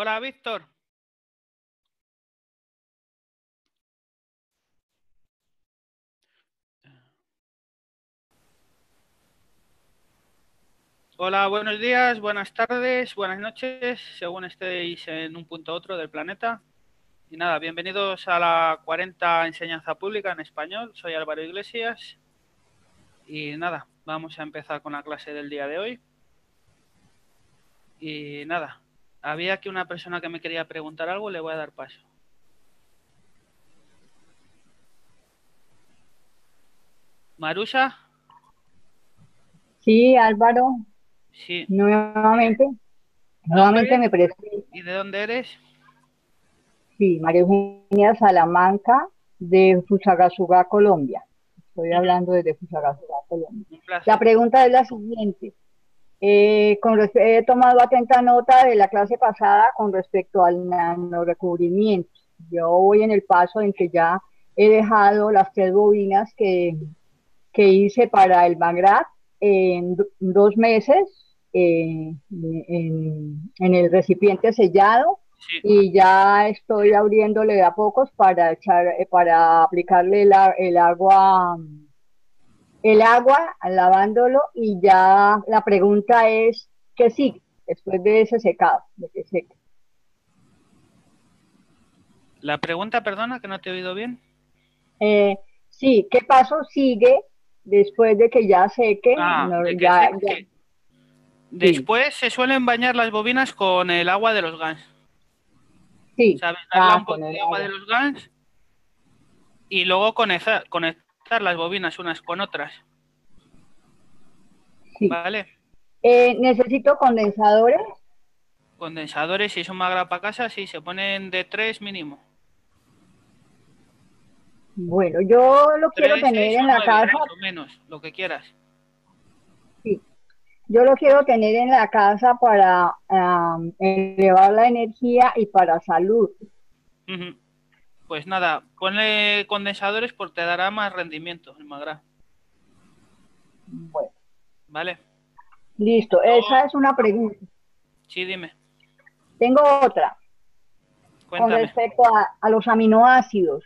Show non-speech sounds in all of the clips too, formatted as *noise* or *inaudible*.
Hola, Víctor. Hola, buenos días, buenas tardes, buenas noches, según estéis en un punto u otro del planeta. Y nada, bienvenidos a la 40 Enseñanza Pública en Español. Soy Álvaro Iglesias. Y nada, vamos a empezar con la clase del día de hoy. Y nada, había aquí una persona que me quería preguntar algo, le voy a dar paso. Marusa. Sí, Álvaro. Sí. Nuevamente. Nuevamente me presento. ¿Y de dónde eres? Sí, María Eugenia Salamanca de Fusagasugá, Colombia. Estoy hablando desde Fusagasugá, Colombia. La pregunta es la siguiente. Eh, con he tomado atenta nota de la clase pasada con respecto al nanorecubrimiento. Yo voy en el paso en que ya he dejado las tres bobinas que, que hice para el Magrat en dos meses eh, en, el recipiente sellado y ya estoy abriéndole de a pocos para echar, eh, para aplicarle el agua, el agua, lavándolo y ya la pregunta es ¿qué sigue después de ese secado, de que seque? La pregunta, perdona, que no te he oído bien. Eh, sí, ¿qué paso sigue después de que ya seque? Ah, ya, Después se suelen bañar las bobinas con el agua de los GANs. Sí. ¿Sabes? Ah, un poco de agua de los GANs y luego conectar, las bobinas unas con otras. Sí. ¿Vale? Eh, ¿Necesito condensadores? Condensadores, si son más para casa, sí, se ponen de tres mínimo. Bueno, yo lo quiero tener en la casa. Menos, lo que quieras. Yo lo quiero tener en la casa para elevar la energía y para salud. Pues nada, ponle condensadores porque te dará más rendimiento el Magra. Bueno. Vale. Listo, esa es una pregunta. Sí, dime. Tengo otra. Con respecto a, los aminoácidos.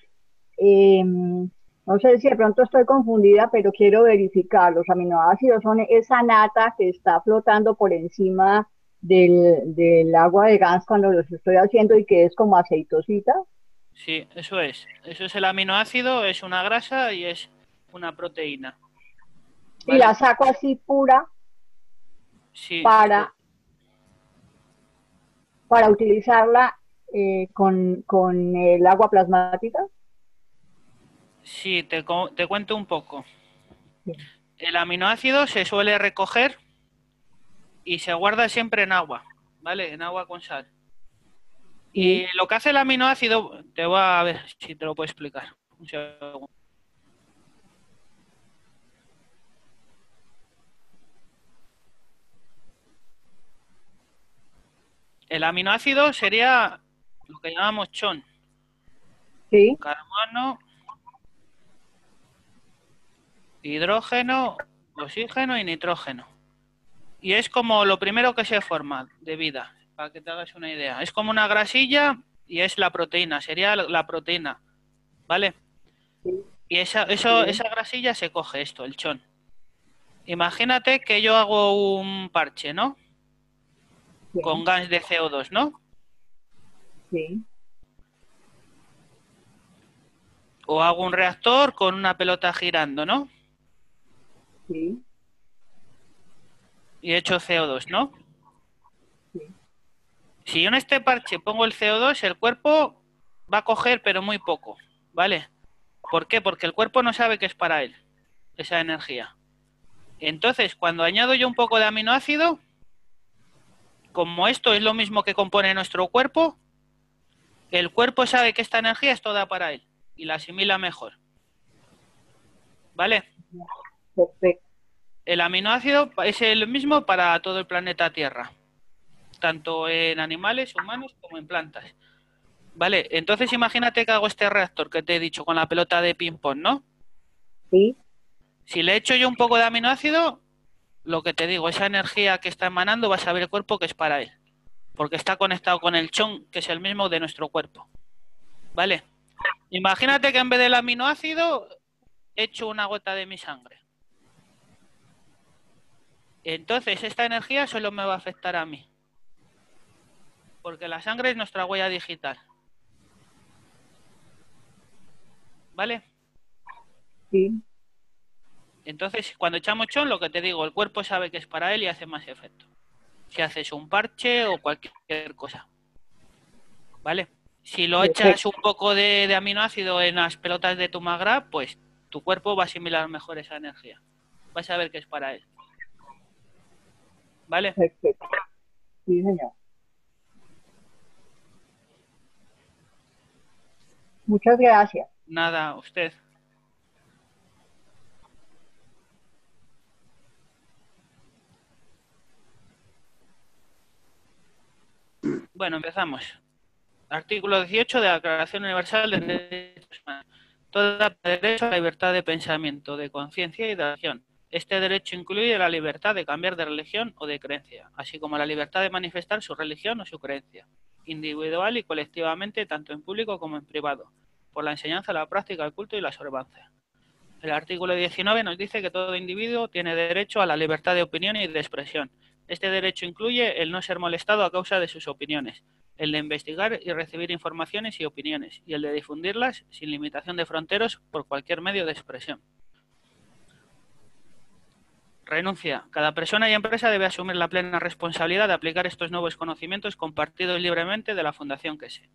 Eh, no sé si de pronto estoy confundida, pero quiero verificar. Los aminoácidos son esa nata que está flotando por encima del, agua de gas cuando los estoy haciendo y que es como aceitosita. Sí, eso es. Eso es el aminoácido, es una grasa y es una proteína. Y la saco así pura sí, para, para utilizarla eh, con, con el agua plasmática. Sí, te, te cuento un poco. El aminoácido se suele recoger y se guarda siempre en agua, ¿vale? En agua con sal. Y lo que hace el aminoácido, te voy a ver si te lo puedo explicar. Un segundo. El aminoácido sería lo que llamamos chon. Sí. Carbono, hidrógeno, oxígeno y nitrógeno. Y es como lo primero que se forma de vida, para que te hagas una idea. Es como una grasilla y es la proteína, sería la proteína, ¿vale? Y esa, eso, esa grasilla se coge esto, el chón. Imagínate que yo hago un parche, ¿no? Con gas de CO2, ¿no? Sí. O hago un reactor con una pelota girando, ¿no? Sí. Y he hecho CO2, ¿no? Si yo en este parche pongo el CO2, el cuerpo va a coger, pero muy poco, ¿vale? ¿Por qué? Porque el cuerpo no sabe que es para él, esa energía. Entonces, cuando añado yo un poco de aminoácido, como esto es lo mismo que compone nuestro cuerpo, el cuerpo sabe que esta energía es toda para él y la asimila mejor. ¿Vale? Perfecto. El aminoácido es el mismo para todo el planeta Tierra, tanto en animales, humanos como en plantas. Vale, entonces imagínate que hago este reactor que te he dicho con la pelota de ping-pong, ¿no? Sí. Si le echo yo un poco de aminoácido, lo que te digo, esa energía que está emanando va a saber el cuerpo que es para él. porque está conectado con el chon, que es el mismo de nuestro cuerpo. ¿Vale? Imagínate que en vez del aminoácido he hecho una gota de mi sangre. Entonces, esta energía solo me va a afectar a mí. Porque la sangre es nuestra huella digital. ¿Vale? Sí. Entonces, cuando echamos chon, lo que te digo, el cuerpo sabe que es para él y hace más efecto. Si haces un parche o cualquier cosa. ¿Vale? Si lo echas un poco de, aminoácido en las pelotas de tu magra, pues tu cuerpo va a asimilar mejor esa energía. Vas a ver que es para él. ¿Vale? Perfecto. Sí, señor. Muchas gracias. Nada, usted. Bueno, empezamos. Artículo 18 de la Declaración Universal de Derechos Humanos. Todo derecho a la libertad de pensamiento, de conciencia y de acción. Este derecho incluye la libertad de cambiar de religión o de creencia, así como la libertad de manifestar su religión o su creencia, individual y colectivamente, tanto en público como en privado, por la enseñanza, la práctica, el culto y la observancia. El artículo 19 nos dice que todo individuo tiene derecho a la libertad de opinión y de expresión. Este derecho incluye el no ser molestado a causa de sus opiniones, el de investigar y recibir informaciones y opiniones, y el de difundirlas sin limitación de fronteros por cualquier medio de expresión. Renuncia. Cada persona y empresa debe asumir la plena responsabilidad de aplicar estos nuevos conocimientos compartidos libremente de la Fundación Kese.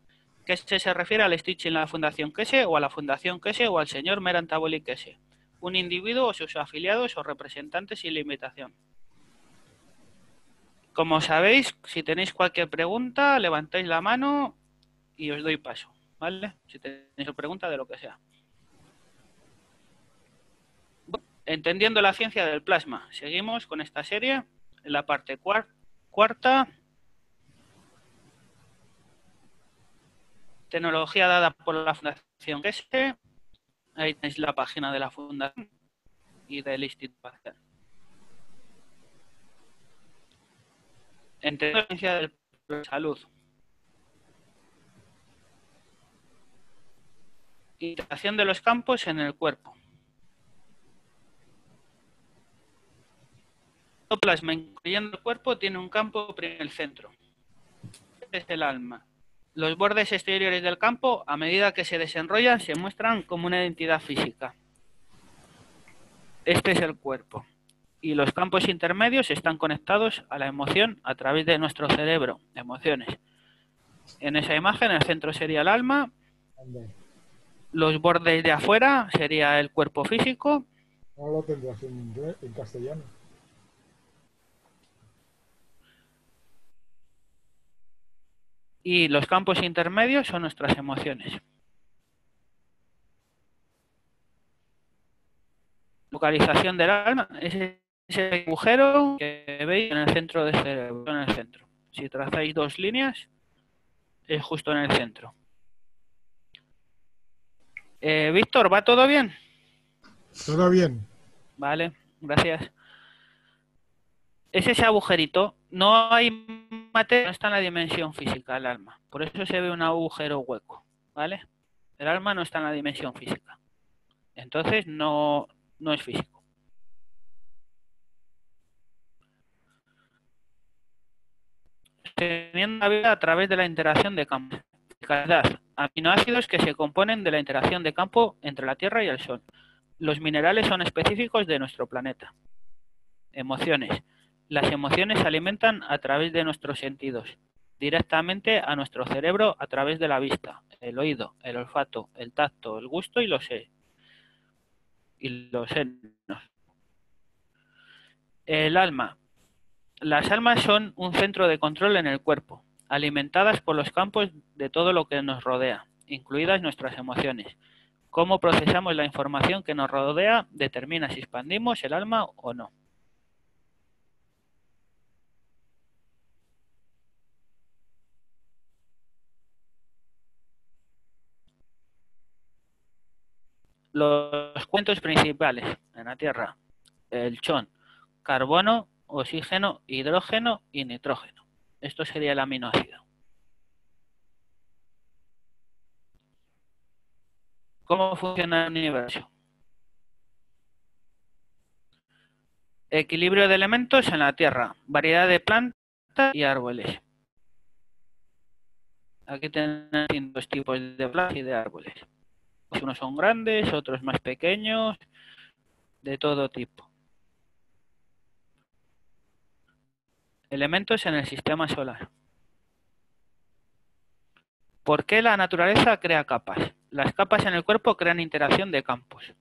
Kese se refiere al Stitch en la Fundación Kese o a la Fundación Kese o al señor Merantaboli Kese, un individuo o sus afiliados o representantes sin limitación. Como sabéis, si tenéis cualquier pregunta, levantáis la mano y os doy paso, ¿vale? Si tenéis pregunta de lo que sea. Entendiendo la ciencia del plasma. Seguimos con esta serie en la parte cuarta. Tecnología dada por la Fundación GESE. Ahí tenéis la página de la Fundación y del Instituto Pasteur. Inteligencia de la salud. Integración de los campos en el cuerpo. El plasma, incluyendo el cuerpo, tiene un campo en el centro. Este es el alma. Los bordes exteriores del campo, a medida que se desenrollan, se muestran como una identidad física. Este es el cuerpo y los campos intermedios están conectados a la emoción a través de nuestro cerebro, emociones. En esa imagen el centro sería el alma, los bordes de afuera sería el cuerpo físico. No lo tendrás en castellano. Y los campos intermedios son nuestras emociones. Localización del alma es ese agujero que veis en el centro del cerebro, en el centro. Si trazáis dos líneas, es justo en el centro. Eh, Víctor, ¿va todo bien? Todo bien. Vale, gracias. Es ese agujerito. No hay materia, no está en la dimensión física el alma. Por eso se ve un agujero hueco. ¿Vale? El alma no está en la dimensión física. Entonces no, no es físico. teniendo la vida a través de la interacción de campo. Calidad. Aminoácidos que se componen de la interacción de campo entre la Tierra y el Sol. Los minerales son específicos de nuestro planeta. Emociones. Las emociones se alimentan a través de nuestros sentidos, directamente a nuestro cerebro a través de la vista, el oído, el olfato, el tacto, el gusto y los, senos. El alma las almas son un centro de control en el cuerpo, alimentadas por los campos de todo lo que nos rodea, incluidas nuestras emociones. Cómo procesamos la información que nos rodea determina si expandimos el alma o no. Los cuentos principales en la Tierra, el chon, carbono, oxígeno, hidrógeno y nitrógeno. Esto sería el aminoácido. ¿Cómo funciona el universo? Equilibrio de elementos en la Tierra, variedad de plantas y árboles. Aquí tenemos distintos tipos de plantas y de árboles. Unos son grandes, otros más pequeños, de todo tipo. Elementos en el sistema solar. ¿Por qué la naturaleza crea capas? Las capas en el cuerpo crean interacción de campos.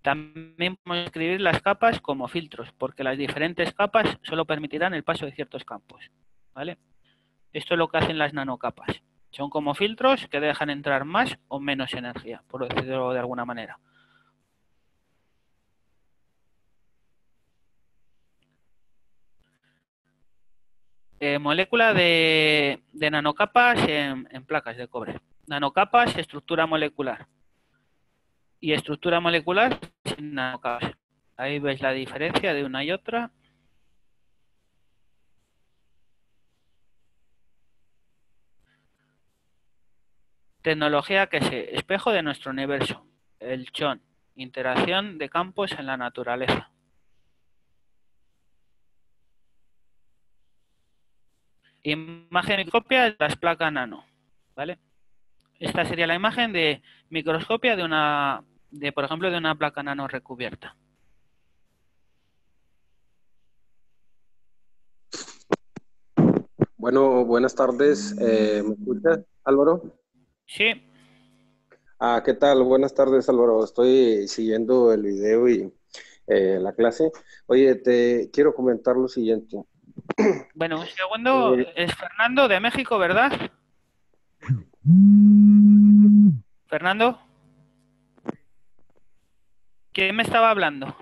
También podemos escribir las capas como filtros, porque las diferentes capas solo permitirán el paso de ciertos campos. ¿Vale? Esto es lo que hacen las nanocapas. Son como filtros que dejan entrar más o menos energía, por decirlo de alguna manera. Eh, molécula de, nanocapas en, placas de cobre. Nanocapas, estructura molecular. Y estructura molecular sin nanocapas. Ahí veis la diferencia de una y otra. Tecnología que es espejo de nuestro universo. El chon. Interacción de campos en la naturaleza. Imagen microscopia de las placas nano, ¿vale? Esta sería la imagen de microscopia de una, de por ejemplo, de una placa nano recubierta. Bueno, buenas tardes. Eh, ¿Me escuchas, Álvaro? Sí. Ah, ¿qué tal? Buenas tardes, Álvaro. Estoy siguiendo el video y eh, la clase. Oye, te quiero comentar lo siguiente. *clears throat* Bueno, un segundo, eh, es Fernando de México, ¿verdad? Fernando. ¿Quién me estaba hablando?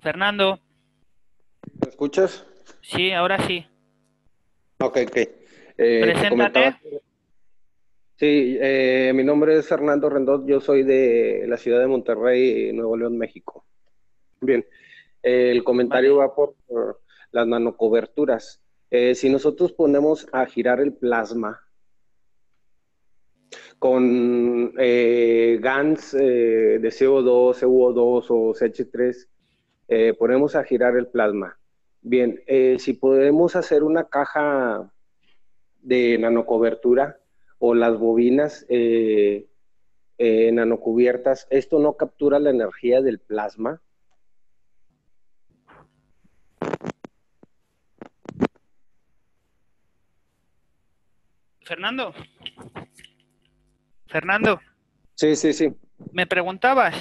Fernando. ¿Me escuchas? Sí, ahora sí. Ok, ok. Eh, Preséntate. Sí, eh, mi nombre es Fernando Rendot, yo soy de la ciudad de Monterrey, Nuevo León, México. Bien, el comentario va por, las nanocoberturas. Eh, si nosotros ponemos a girar el plasma con eh, GANs eh, de CO2, CO2 o CH3, ponemos a girar el plasma. Bien, si podemos hacer una caja de nanocobertura o las bobinas nanocubiertas, esto no captura la energía del plasma, Fernando. Fernando. Sí, sí, sí. ¿Me preguntabas?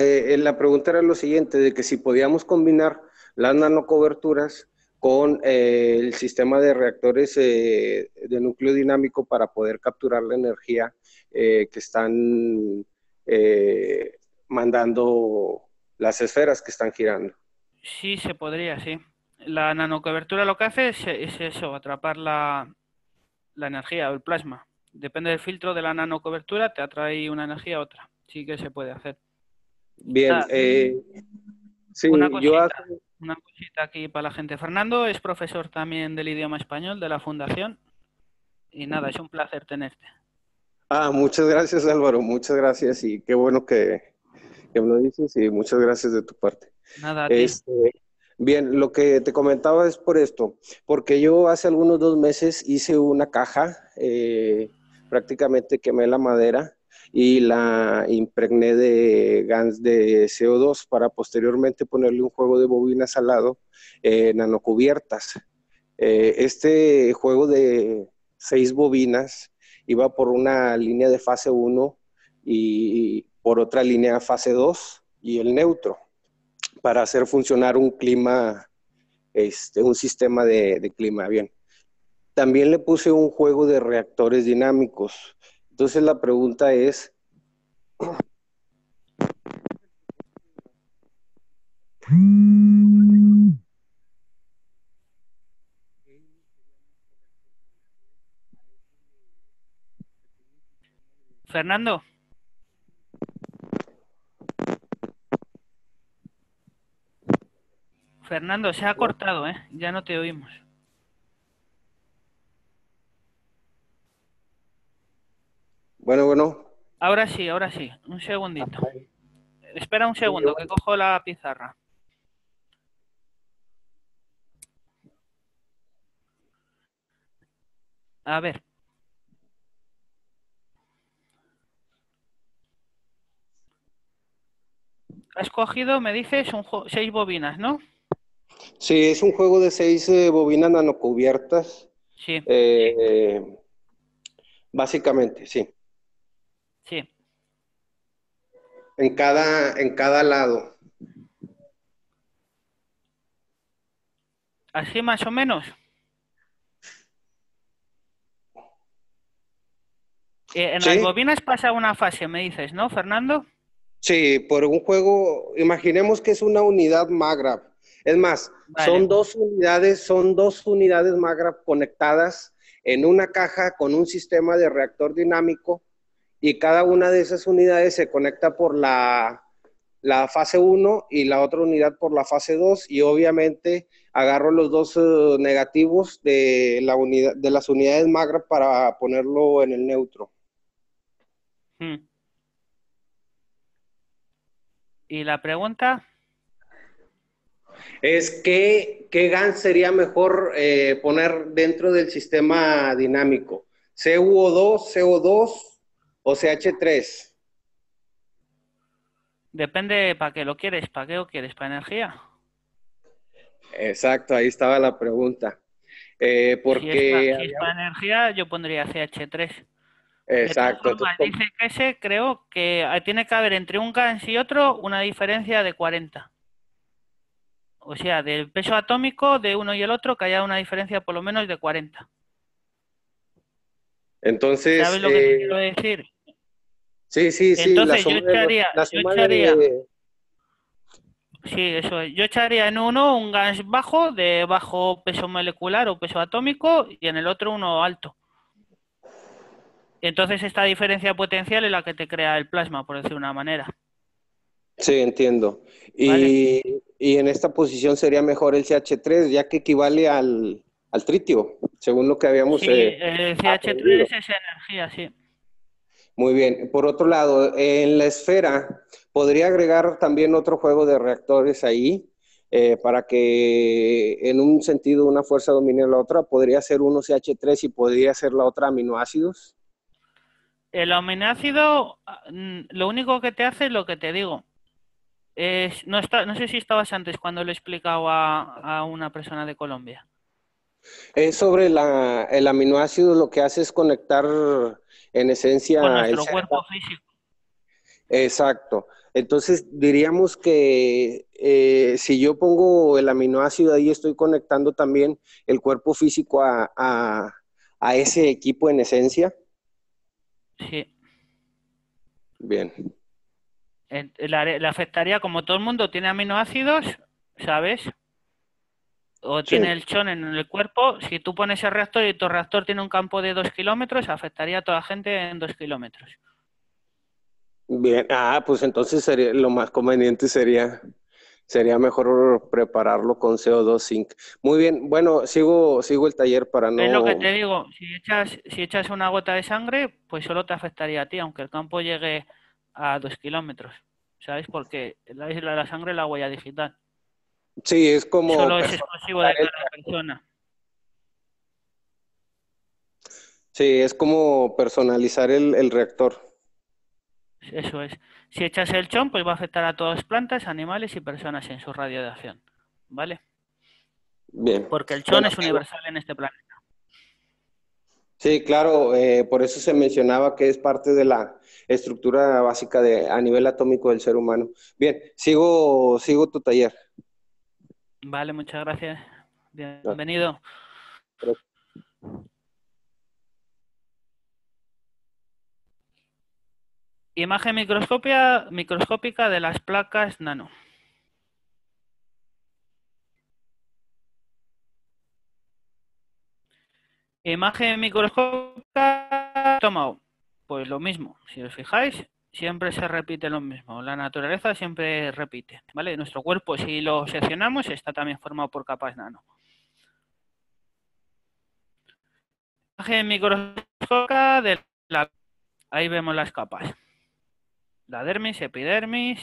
Eh, la pregunta era lo siguiente, de que si podíamos combinar las nanocoberturas con eh, el sistema de reactores eh, de núcleo dinámico para poder capturar la energía que están mandando las esferas que están girando. Sí, se podría, sí. La nanocobertura lo que hace es eso, atrapar la, la energía o el plasma. Depende del filtro de la nanocobertura, te atrae una energía a otra. Sí que se puede hacer. Bien, eh, sí, una cosita, una cosita aquí para la gente. Fernando es profesor también del idioma español de la Fundación. Y nada, es un placer tenerte. Ah, muchas gracias Álvaro, muchas gracias y qué bueno que, me lo dices y muchas gracias de tu parte. Nada, este, Bien, lo que te comentaba es por esto, porque yo hace algunos dos meses hice una caja, eh, prácticamente quemé la madera y la impregné de GANs de CO2 para posteriormente ponerle un juego de bobinas al lado, eh, nanocubiertas. Eh, este juego de seis bobinas iba por una línea de fase 1 y por otra línea fase 2 y el neutro para hacer funcionar un clima, este, un sistema de, clima. Bien. También le puse un juego de reactores dinámicos. Entonces la pregunta es, Fernando. Fernando, se ha cortado, ¿eh? Ya no te oímos. Bueno, bueno. Ahora sí, ahora sí. Un segundito. Espera un segundo, que cojo la pizarra. A ver. Has cogido, me dices, un seis bobinas, ¿no? Sí, es un juego de seis eh, bobinas nanocubiertas. Sí. Eh, básicamente, sí. Sí. En cada, en cada lado. ¿Así más o menos? Eh, en las bobinas pasa una fase, me dices, ¿no, Fernando? Sí, por un juego, imaginemos que es una unidad Magrab. Es más, son dos unidades, son dos unidades Magrab conectadas en una caja con un sistema de reactor dinámico y cada una de esas unidades se conecta por la, la fase 1 y la otra unidad por la fase 2 y obviamente agarro los dos eh, negativos de, la unidad, de las unidades Magrab para ponerlo en el neutro. Hmm. ¿Y la pregunta? Es que, ¿qué GAN sería mejor eh, poner dentro del sistema dinámico? ¿CUO2, CO2 o CH3? Depende para qué lo quieres, para qué lo quieres, para energía. Exacto, ahí estaba la pregunta. Eh, porque si es para energía, yo pondría CH3. Exacto. dice que ese creo que tiene que haber entre un gas y otro una diferencia de 40. O sea, del peso atómico de uno y el otro que haya una diferencia por lo menos de 40. Entonces. ¿Sabes lo que te eh, quiero decir? Sí, sí, sí. Entonces yo echaría. yo echaría Sí, eso es. Yo echaría en uno un gas bajo de bajo peso molecular o peso atómico y en el otro uno alto. Entonces esta diferencia potencial es la que te crea el plasma, por decir una manera. Sí, entiendo. Y, en esta posición sería mejor el CH3, ya que equivale al, tritio, según lo que habíamos... Sí, eh, el CH3 es energía, sí. Muy bien. Por otro lado, en la esfera, podría agregar también otro juego de reactores ahí, eh, para que en un sentido una fuerza domine la otra. Podría ser uno CH3 y podría ser la otra aminoácidos. El aminoácido, mm, lo único que te hace es lo que te digo. Es, no, está, no sé si estabas antes cuando lo he explicado a, una persona de Colombia. Es sobre la, el aminoácido, lo que hace es conectar en esencia. Con nuestro cuerpo físico. Exacto. Entonces diríamos que eh, si yo pongo el aminoácido ahí, estoy conectando también el cuerpo físico a, a ese equipo en esencia. Sí. Bien. Le afectaría, como todo el mundo tiene aminoácidos, ¿sabes? O tiene el chon en el cuerpo, si tú pones el reactor y tu reactor tiene un campo de dos kilómetros, afectaría a toda la gente en dos kilómetros. Bien, ah, pues entonces sería, lo más conveniente sería sería mejor prepararlo con CO2 zinc. Muy bien, bueno, sigo, sigo el taller para no... Es lo que te digo, si echas, si echas una gota de sangre, pues solo te afectaría a ti, aunque el campo llegue a dos kilómetros, ¿sabes? Porque la, la sangre es la huella digital. Sí, es como... Solo es exclusivo de cada persona. Sí, es como personalizar el, el reactor. Eso es. Si echas el chon, pues va a afectar a todas las plantas, animales y personas en su radio de acción. ¿Vale? Bien. Porque el chon es universal en este planeta. Sí, claro, eh, por eso se mencionaba que es parte de la estructura básica de, a nivel atómico del ser humano. Bien, sigo, sigo tu taller. Vale, muchas gracias. Bienvenido. Imagen microscópica de las placas nano. Imagen microscópica tomado. Pues lo mismo, si os fijáis, siempre se repite lo mismo. La naturaleza siempre repite, ¿vale? Nuestro cuerpo, si lo seccionamos, está también formado por capas nano. Imagen microscópica de la... Ahí vemos las capas. La dermis, epidermis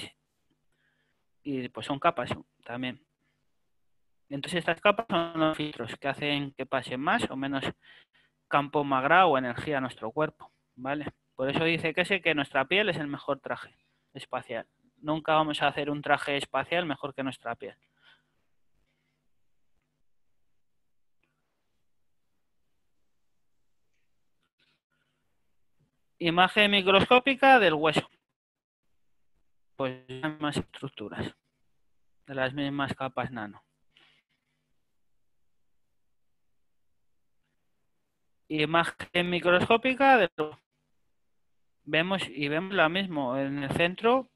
y pues son capas también. Entonces estas capas son los filtros que hacen que pase más o menos campo magra o energía a nuestro cuerpo, ¿vale? Por eso dice que sé que nuestra piel es el mejor traje espacial. Nunca vamos a hacer un traje espacial mejor que nuestra piel. Imagen microscópica del hueso. Pues hay más estructuras de las mismas capas nano. Imagen microscópica del vemos y vemos la mismo en el centro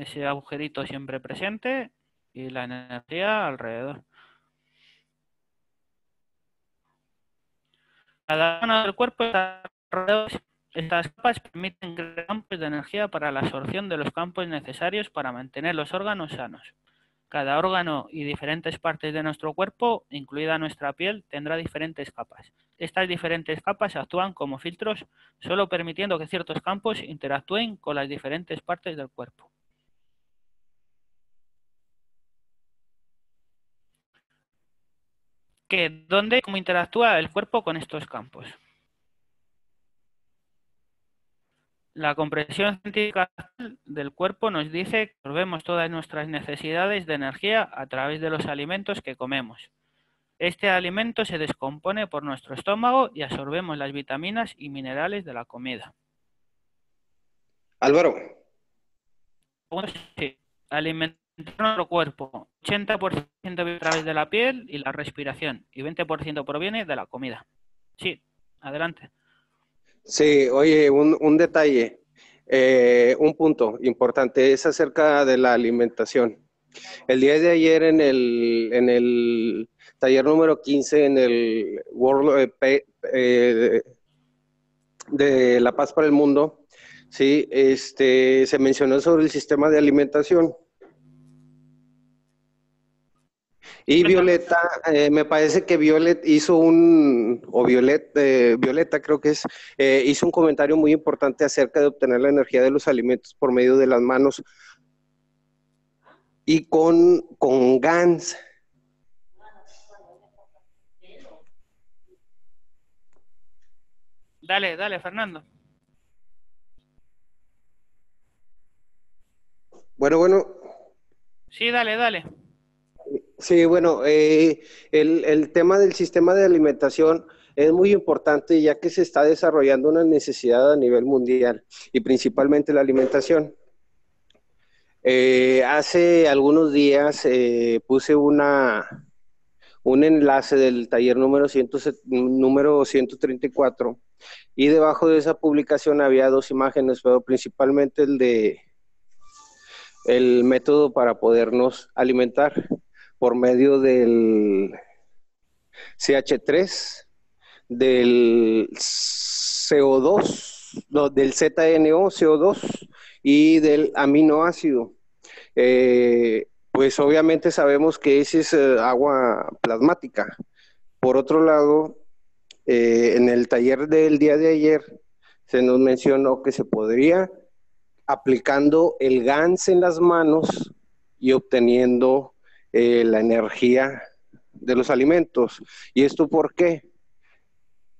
ese agujerito siempre presente y la energía alrededor. Cada zona del cuerpo está. Estas capas permiten crear campos de energía para la absorción de los campos necesarios para mantener los órganos sanos. Cada órgano y diferentes partes de nuestro cuerpo, incluida nuestra piel, tendrá diferentes capas. Estas diferentes capas actúan como filtros, solo permitiendo que ciertos campos interactúen con las diferentes partes del cuerpo. ¿Dónde y cómo interactúa el cuerpo con estos campos? La compresión científica del cuerpo nos dice que absorbemos todas nuestras necesidades de energía a través de los alimentos que comemos. Este alimento se descompone por nuestro estómago y absorbemos las vitaminas y minerales de la comida. Álvaro. Alimentar nuestro cuerpo. 80% viene a través de la piel y la respiración y 20% proviene de la comida. Sí, adelante. Sí, oye, un, detalle, eh, un punto importante es acerca de la alimentación. El día de ayer en el, en el taller número 15 en el World eh, eh, de La Paz para el Mundo, sí, este, se mencionó sobre el sistema de alimentación. Y Violeta, eh, me parece que Violet hizo un, o Violet, eh, Violeta creo que es, eh, hizo un comentario muy importante acerca de obtener la energía de los alimentos por medio de las manos y con, con GANS. Dale, dale, Fernando. Bueno, bueno. Sí, dale, dale. Sí, bueno, eh, el, tema del sistema de alimentación es muy importante ya que se está desarrollando una necesidad a nivel mundial y principalmente la alimentación. Eh, hace algunos días eh, puse una, un enlace del taller número, número 134 y debajo de esa publicación había dos imágenes, pero principalmente el de el método para podernos alimentar por medio del CH3, del CO2, del ZNO, CO2 y del aminoácido. Eh, pues obviamente sabemos que ese es eh, agua plasmática. Por otro lado, eh, en el taller del día de ayer se nos mencionó que se podría aplicando el GANS en las manos y obteniendo eh, la energía de los alimentos. ¿Y esto por qué?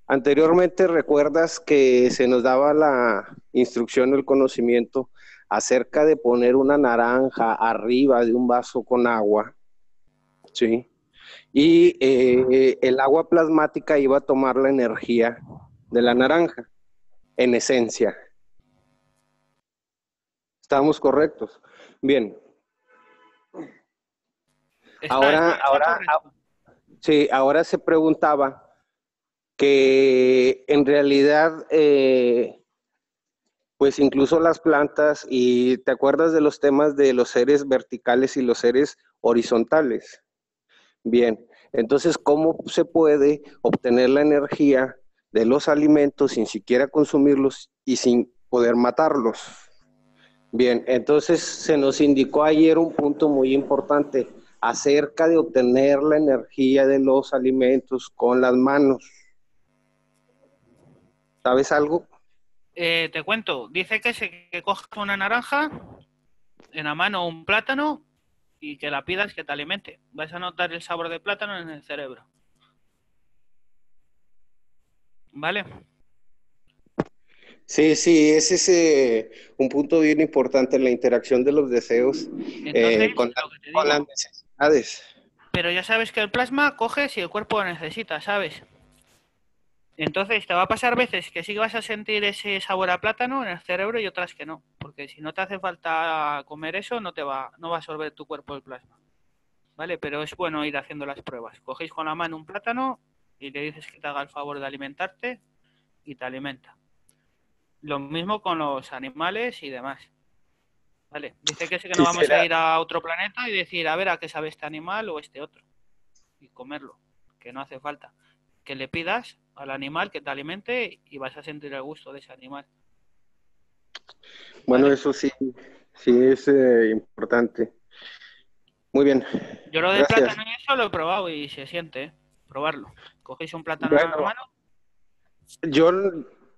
Anteriormente recuerdas que se nos daba la instrucción el conocimiento acerca de poner una naranja arriba de un vaso con agua, ¿sí? Y eh, el agua plasmática iba a tomar la energía de la naranja, en esencia. ¿Estamos correctos? Bien, ahora, ahora, sí, ahora se preguntaba que en realidad, eh, pues incluso las plantas, y te acuerdas de los temas de los seres verticales y los seres horizontales. Bien, entonces, ¿cómo se puede obtener la energía de los alimentos sin siquiera consumirlos y sin poder matarlos. Bien, entonces se nos indicó ayer un punto muy importante acerca de obtener la energía de los alimentos con las manos. ¿Sabes algo? Eh, te cuento, dice que se que cojas una naranja, en la mano un plátano y que la pidas que te alimente. Vas a notar el sabor de plátano en el cerebro. ¿Vale? Sí, sí, ese es eh, un punto bien importante en la interacción de los deseos eh, con, con las necesidades. Pero ya sabes que el plasma coge si el cuerpo lo necesita, ¿sabes? Entonces te va a pasar veces que sí vas a sentir ese sabor a plátano en el cerebro y otras que no, porque si no te hace falta comer eso no te va no va a absorber tu cuerpo el plasma. ¿Vale? Pero es bueno ir haciendo las pruebas. Cogéis con la mano un plátano y le dices que te haga el favor de alimentarte y te alimenta. Lo mismo con los animales y demás. Vale, dice que que no vamos a ir a otro planeta y decir, a ver a qué sabe este animal o este otro. Y comerlo, que no hace falta que le pidas al animal que te alimente y vas a sentir el gusto de ese animal. Bueno, eso sí, sí es eh, importante. Muy bien. Yo lo de plátano y eso lo he probado y se siente, ¿eh? probarlo. Cogéis un plátano en la mano. Yo,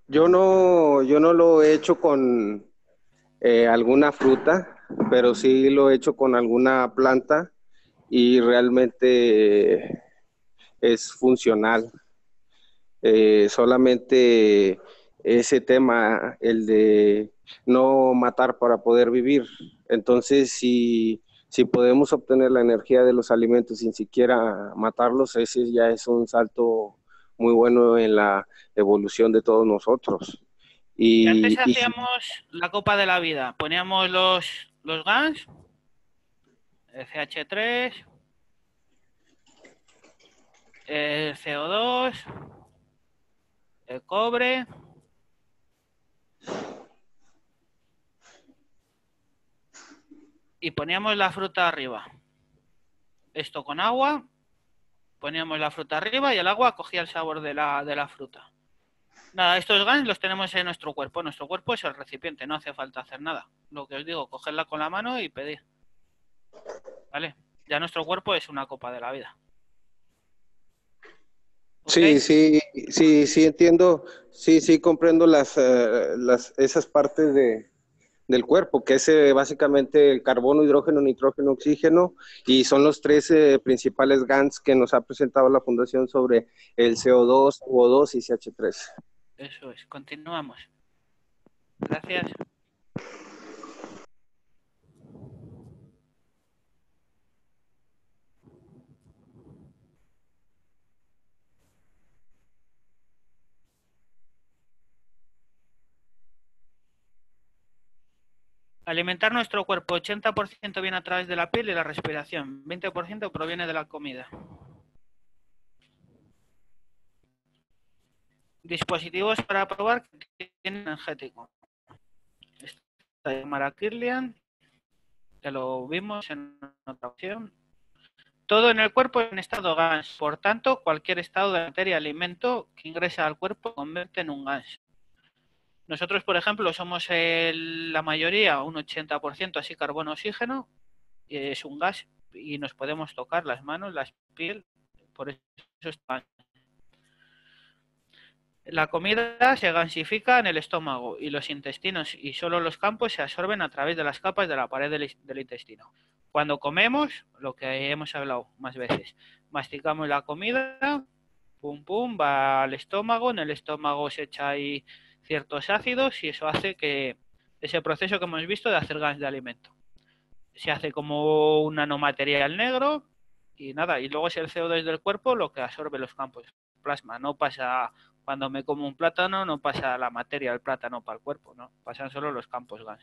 yo no, yo no lo he hecho con eh, alguna fruta, pero sí lo he hecho con alguna planta y realmente es funcional. Eh, solamente ese tema, el de no matar para poder vivir. Entonces, si, si podemos obtener la energía de los alimentos sin siquiera matarlos, ese ya es un salto muy bueno en la evolución de todos nosotros. Y, antes hacíamos la copa de la vida, poníamos los, los GANs, el CH3, el CO2, el cobre. Y poníamos la fruta arriba. Esto con agua. Poníamos la fruta arriba y el agua cogía el sabor de la, de la fruta. Nada, estos GANs los tenemos en nuestro cuerpo. Nuestro cuerpo es el recipiente, no hace falta hacer nada. Lo que os digo, cogerla con la mano y pedir. ¿Vale? Ya nuestro cuerpo es una copa de la vida. Sí, sí, sí, sí entiendo, sí, sí comprendo las, eh, las esas partes de, del cuerpo, que es eh, básicamente el carbono, hidrógeno, nitrógeno, oxígeno, y son los tres eh, principales GANs que nos ha presentado la Fundación sobre el CO2, O2 y CH3. Eso es, continuamos. Gracias. Alimentar nuestro cuerpo 80% viene a través de la piel y la respiración, 20% proviene de la comida. Dispositivos para probar que tienen energético. Esta llamada Kirlian, que lo vimos en otra opción. Todo en el cuerpo en estado gas, por tanto, cualquier estado de materia alimento que ingresa al cuerpo convierte en un gas. Nosotros, por ejemplo, somos la mayoría, un 80% así carbono-oxígeno, es un gas y nos podemos tocar las manos, la piel, por eso está. La comida se gasifica en el estómago y los intestinos y solo los campos se absorben a través de las capas de la pared del, del intestino. Cuando comemos, lo que hemos hablado más veces, masticamos la comida, pum pum, va al estómago, en el estómago se echa ahí ciertos ácidos y eso hace que ese proceso que hemos visto de hacer gas de alimento se hace como un nanomaterial negro y nada, y luego es el CO2 del cuerpo lo que absorbe los campos plasma, no pasa cuando me como un plátano, no pasa la materia del plátano para el cuerpo, no, pasan solo los campos gas.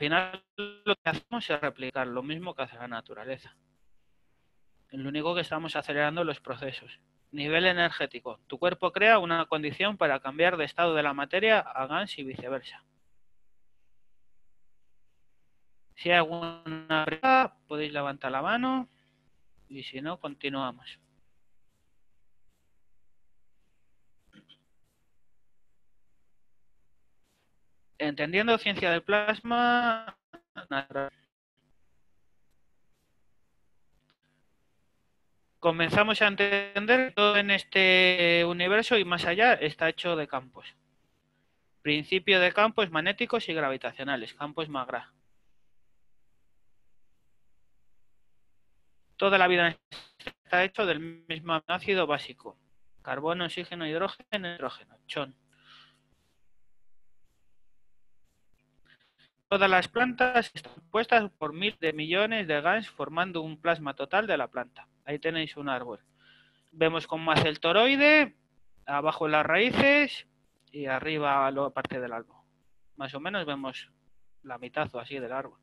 Al final lo que hacemos es replicar lo mismo que hace la naturaleza. Lo único que estamos acelerando los procesos. Nivel energético. Tu cuerpo crea una condición para cambiar de estado de la materia a GANS y viceversa. Si hay alguna pregunta, podéis levantar la mano. y si no, continuamos. Entendiendo ciencia del plasma, comenzamos a entender que todo en este universo y más allá está hecho de campos. Principio de campos magnéticos y gravitacionales, campos Magra. Toda la vida está hecho del mismo ácido básico. Carbono, oxígeno, hidrógeno, hidrógeno, chon. Todas las plantas están compuestas por mil de millones de GANs formando un plasma total de la planta. Ahí tenéis un árbol. Vemos cómo hace el toroide, abajo las raíces y arriba la parte del árbol. Más o menos vemos la mitad o así del árbol.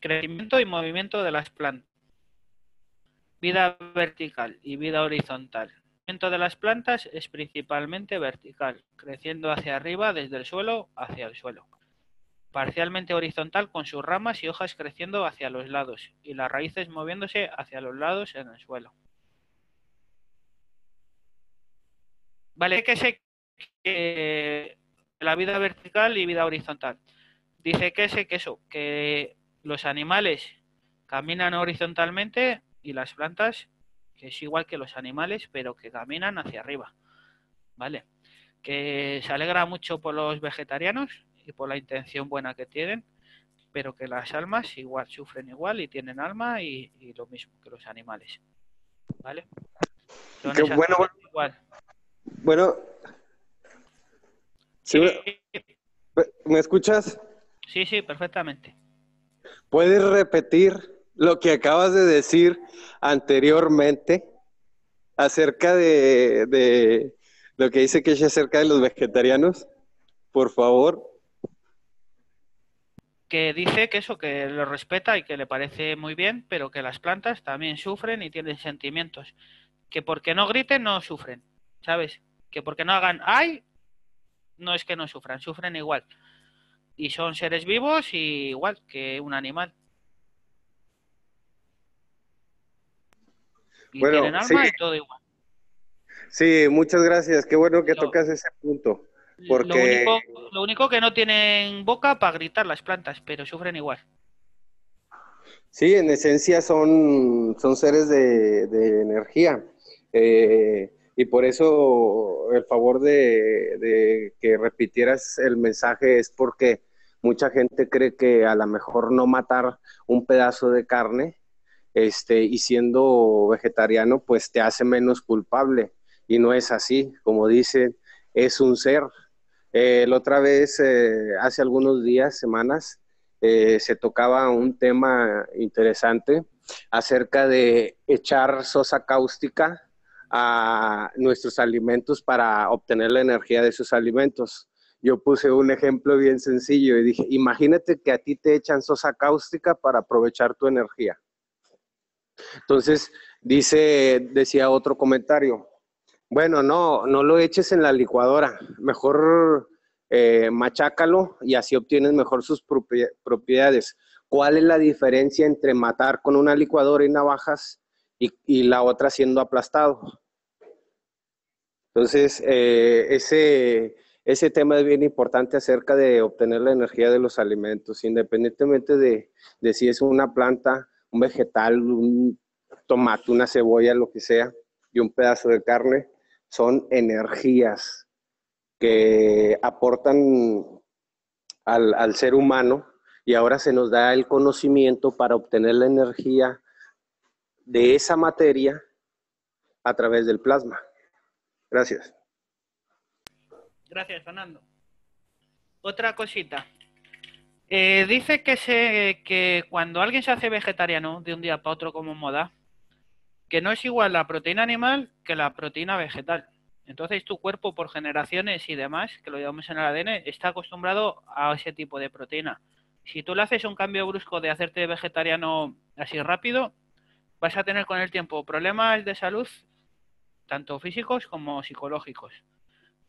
Crecimiento y movimiento de las plantas. Vida vertical y vida horizontal de las plantas es principalmente vertical, creciendo hacia arriba desde el suelo hacia el suelo. Parcialmente horizontal con sus ramas y hojas creciendo hacia los lados y las raíces moviéndose hacia los lados en el suelo. Vale, que sé que la vida vertical y vida horizontal. Dice que sé que eso, que los animales caminan horizontalmente y las plantas que es igual que los animales, pero que caminan hacia arriba. ¿Vale? Que se alegra mucho por los vegetarianos y por la intención buena que tienen, pero que las almas igual sufren igual y tienen alma y, lo mismo que los animales. ¿Vale? Qué bueno. Igual. Bueno. ¿Me escuchas? Sí, sí, perfectamente. ¿Puedes repetir lo que acabas de decir anteriormente acerca de, lo que dice que es acerca de los vegetarianos, por favor. Que dice que eso, que lo respeta y que le parece muy bien, pero que las plantas también sufren y tienen sentimientos. Que porque no griten no sufren, ¿sabes? Que porque no hagan ay, no es que no sufran, sufren igual. Y son seres vivos y igual que un animal. bueno, sí. todo igual. Sí, muchas gracias. Qué bueno que tocas ese punto. Porque... Lo único, que no tienen boca para gritar las plantas, pero sufren igual. Sí, en esencia son, son seres de, energía. Eh, y por eso el favor de, de, que repitieras el mensaje es porque mucha gente cree que a lo mejor no matar un pedazo de carne este, y siendo vegetariano, pues te hace menos culpable. Y no es así, como dicen, es un ser. Eh, la otra vez, eh, hace algunos días, semanas, eh, se tocaba un tema interesante acerca de echar sosa cáustica a nuestros alimentos para obtener la energía de esos alimentos. Yo puse un ejemplo bien sencillo y dije, imagínate que a ti te echan sosa cáustica para aprovechar tu energía. Entonces, dice, decía otro comentario, bueno, no, no lo eches en la licuadora, mejor eh, machácalo y así obtienes mejor sus propiedades. ¿Cuál es la diferencia entre matar con una licuadora y navajas y, la otra siendo aplastado? Entonces, eh, ese, ese tema es bien importante acerca de obtener la energía de los alimentos, independientemente de, de si es una planta un vegetal, un tomate, una cebolla, lo que sea, y un pedazo de carne, son energías que aportan al, ser humano y ahora se nos da el conocimiento para obtener la energía de esa materia a través del plasma. Gracias. Gracias, Fernando. Otra cosita. Eh, dice que, se, que cuando alguien se hace vegetariano de un día para otro como moda, que no es igual la proteína animal que la proteína vegetal. Entonces tu cuerpo por generaciones y demás, que lo llevamos en el ADN, está acostumbrado a ese tipo de proteína. Si tú le haces un cambio brusco de hacerte vegetariano así rápido, vas a tener con el tiempo problemas de salud, tanto físicos como psicológicos,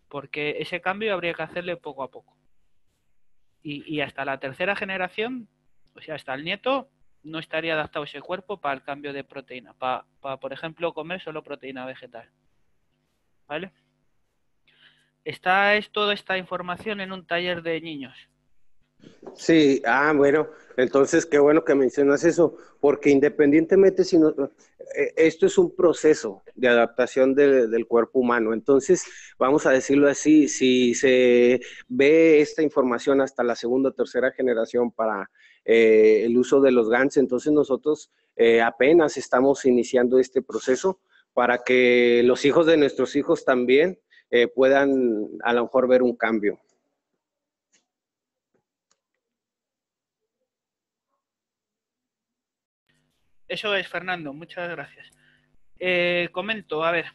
porque ese cambio habría que hacerle poco a poco y, hasta la tercera generación O sea, hasta el nieto no estaría adaptado ese cuerpo para el cambio de proteína, para, por ejemplo, comer solo proteína vegetal. ¿Vale? Está es toda esta información en un taller de niños. Sí, ah, bueno, entonces qué bueno que mencionas eso, porque independientemente si no, eh, esto es un proceso de adaptación del cuerpo humano, entonces vamos a decirlo así, si se ve esta información hasta la segunda o tercera generación para eh, el uso de los GANs, entonces nosotros eh, apenas estamos iniciando este proceso para que los hijos de nuestros hijos también puedan a lo mejor ver un cambio. Eso es, Fernando, muchas gracias. Eh, comento, a ver,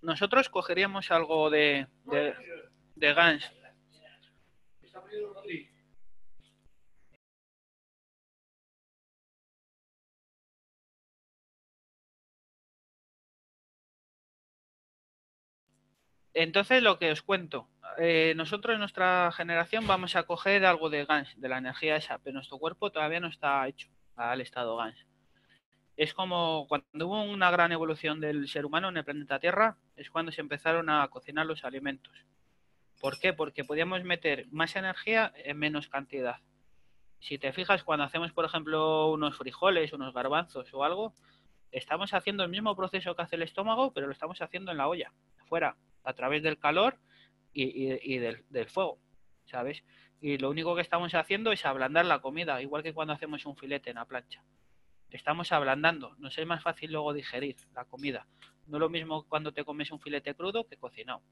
nosotros cogeríamos algo de, de, de Gans. Entonces, lo que os cuento, eh, nosotros en nuestra generación vamos a coger algo de GANS, de la energía esa, pero nuestro cuerpo todavía no está hecho al estado GANS es como cuando hubo una gran evolución del ser humano en el planeta Tierra, es cuando se empezaron a cocinar los alimentos. ¿Por qué? Porque podíamos meter más energía en menos cantidad. Si te fijas, cuando hacemos, por ejemplo, unos frijoles, unos garbanzos o algo, estamos haciendo el mismo proceso que hace el estómago, pero lo estamos haciendo en la olla, afuera, a través del calor y, del, del fuego, ¿sabes? Y lo único que estamos haciendo es ablandar la comida, igual que cuando hacemos un filete en la plancha estamos ablandando, nos es más fácil luego digerir la comida. No lo mismo cuando te comes un filete crudo que cocinado.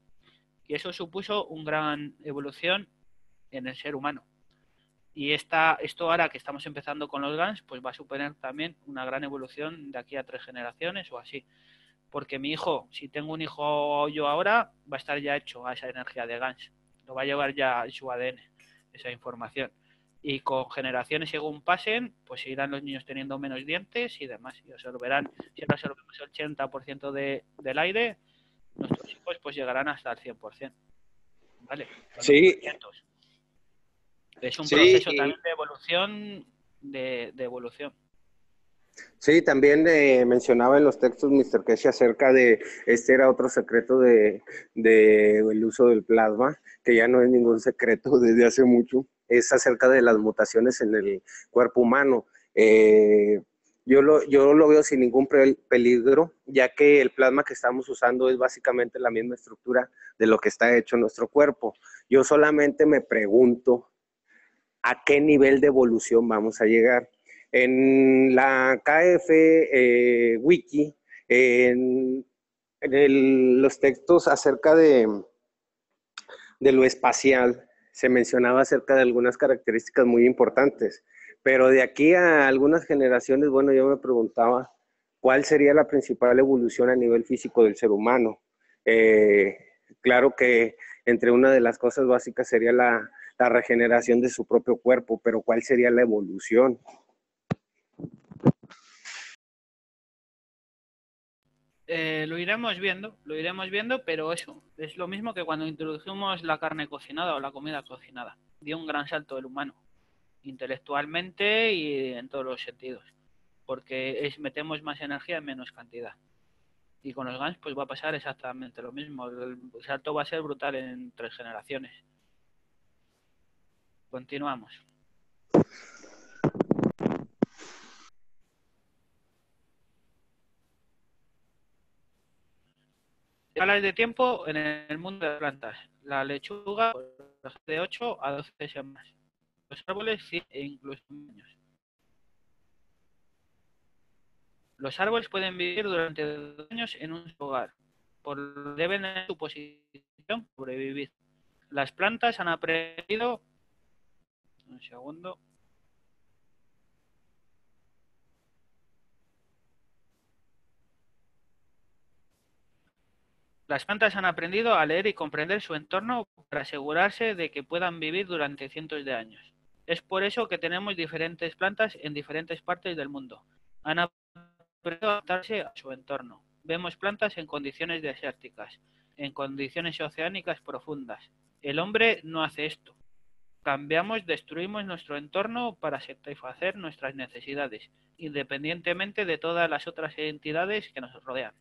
Y eso supuso una gran evolución en el ser humano. Y esta, esto ahora que estamos empezando con los GANs, pues va a suponer también una gran evolución de aquí a tres generaciones o así. Porque mi hijo, si tengo un hijo yo ahora, va a estar ya hecho a esa energía de GANs. Lo va a llevar ya en su ADN, esa información y con generaciones según pasen, pues irán los niños teniendo menos dientes y demás. Y absorberán, si ahora absorbemos el 80% de, del aire, nuestros hijos pues llegarán hasta el 100%. ¿Vale? Sí. Es un proceso también de evolución, de, evolución. Sí, también eh, mencionaba en los textos Mr. Keshe acerca de, este era otro secreto de, el uso del plasma, que ya no es ningún secreto *laughs* desde hace mucho, es acerca de las mutaciones en el cuerpo humano. Eh, yo, lo, yo lo veo sin ningún peligro, ya que el plasma que estamos usando es básicamente la misma estructura de lo que está hecho nuestro cuerpo. Yo solamente me pregunto a qué nivel de evolución vamos a llegar. En la KF eh, Wiki, en, los textos acerca de, de lo espacial, se mencionaba acerca de algunas características muy importantes, pero de aquí a algunas generaciones, bueno, yo me preguntaba cuál sería la principal evolución a nivel físico del ser humano. Eh, claro que entre una de las cosas básicas sería la, la regeneración de su propio cuerpo, pero ¿cuál sería la evolución? Eh, lo iremos viendo, lo iremos viendo, pero eso es lo mismo que cuando introdujimos la carne cocinada o la comida cocinada. Dio un gran salto el humano, intelectualmente y en todos los sentidos, porque metemos más energía en menos cantidad. Y con los GANs pues va a pasar exactamente lo mismo. El salto va a ser brutal en tres generaciones. Continuamos. Escalas de tiempo en el mundo de plantas. La lechuga de 8 a 12 semanas. Los árboles sí, e incluso años. Los árboles pueden vivir durante dos años en un hogar, por deben en su posición sobrevivir. Las plantas han aprendido un segundo Las plantas han aprendido a leer y comprender su entorno para asegurarse de que puedan vivir durante cientos de años. Es por eso que tenemos diferentes plantas en diferentes partes del mundo. Han aprendido a adaptarse a su entorno. Vemos plantas en condiciones desérticas, en condiciones oceánicas profundas. El hombre no hace esto. cambiamos, destruimos nuestro entorno para satisfacer nuestras necesidades, independientemente de todas las otras entidades que nos rodean.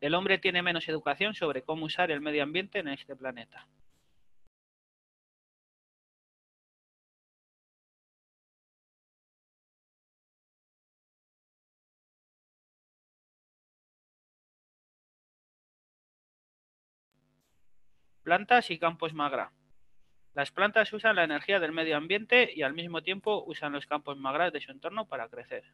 El hombre tiene menos educación sobre cómo usar el medio ambiente en este planeta. Plantas y campos magra. Las plantas usan la energía del medio ambiente y al mismo tiempo usan los campos magra de su entorno para crecer.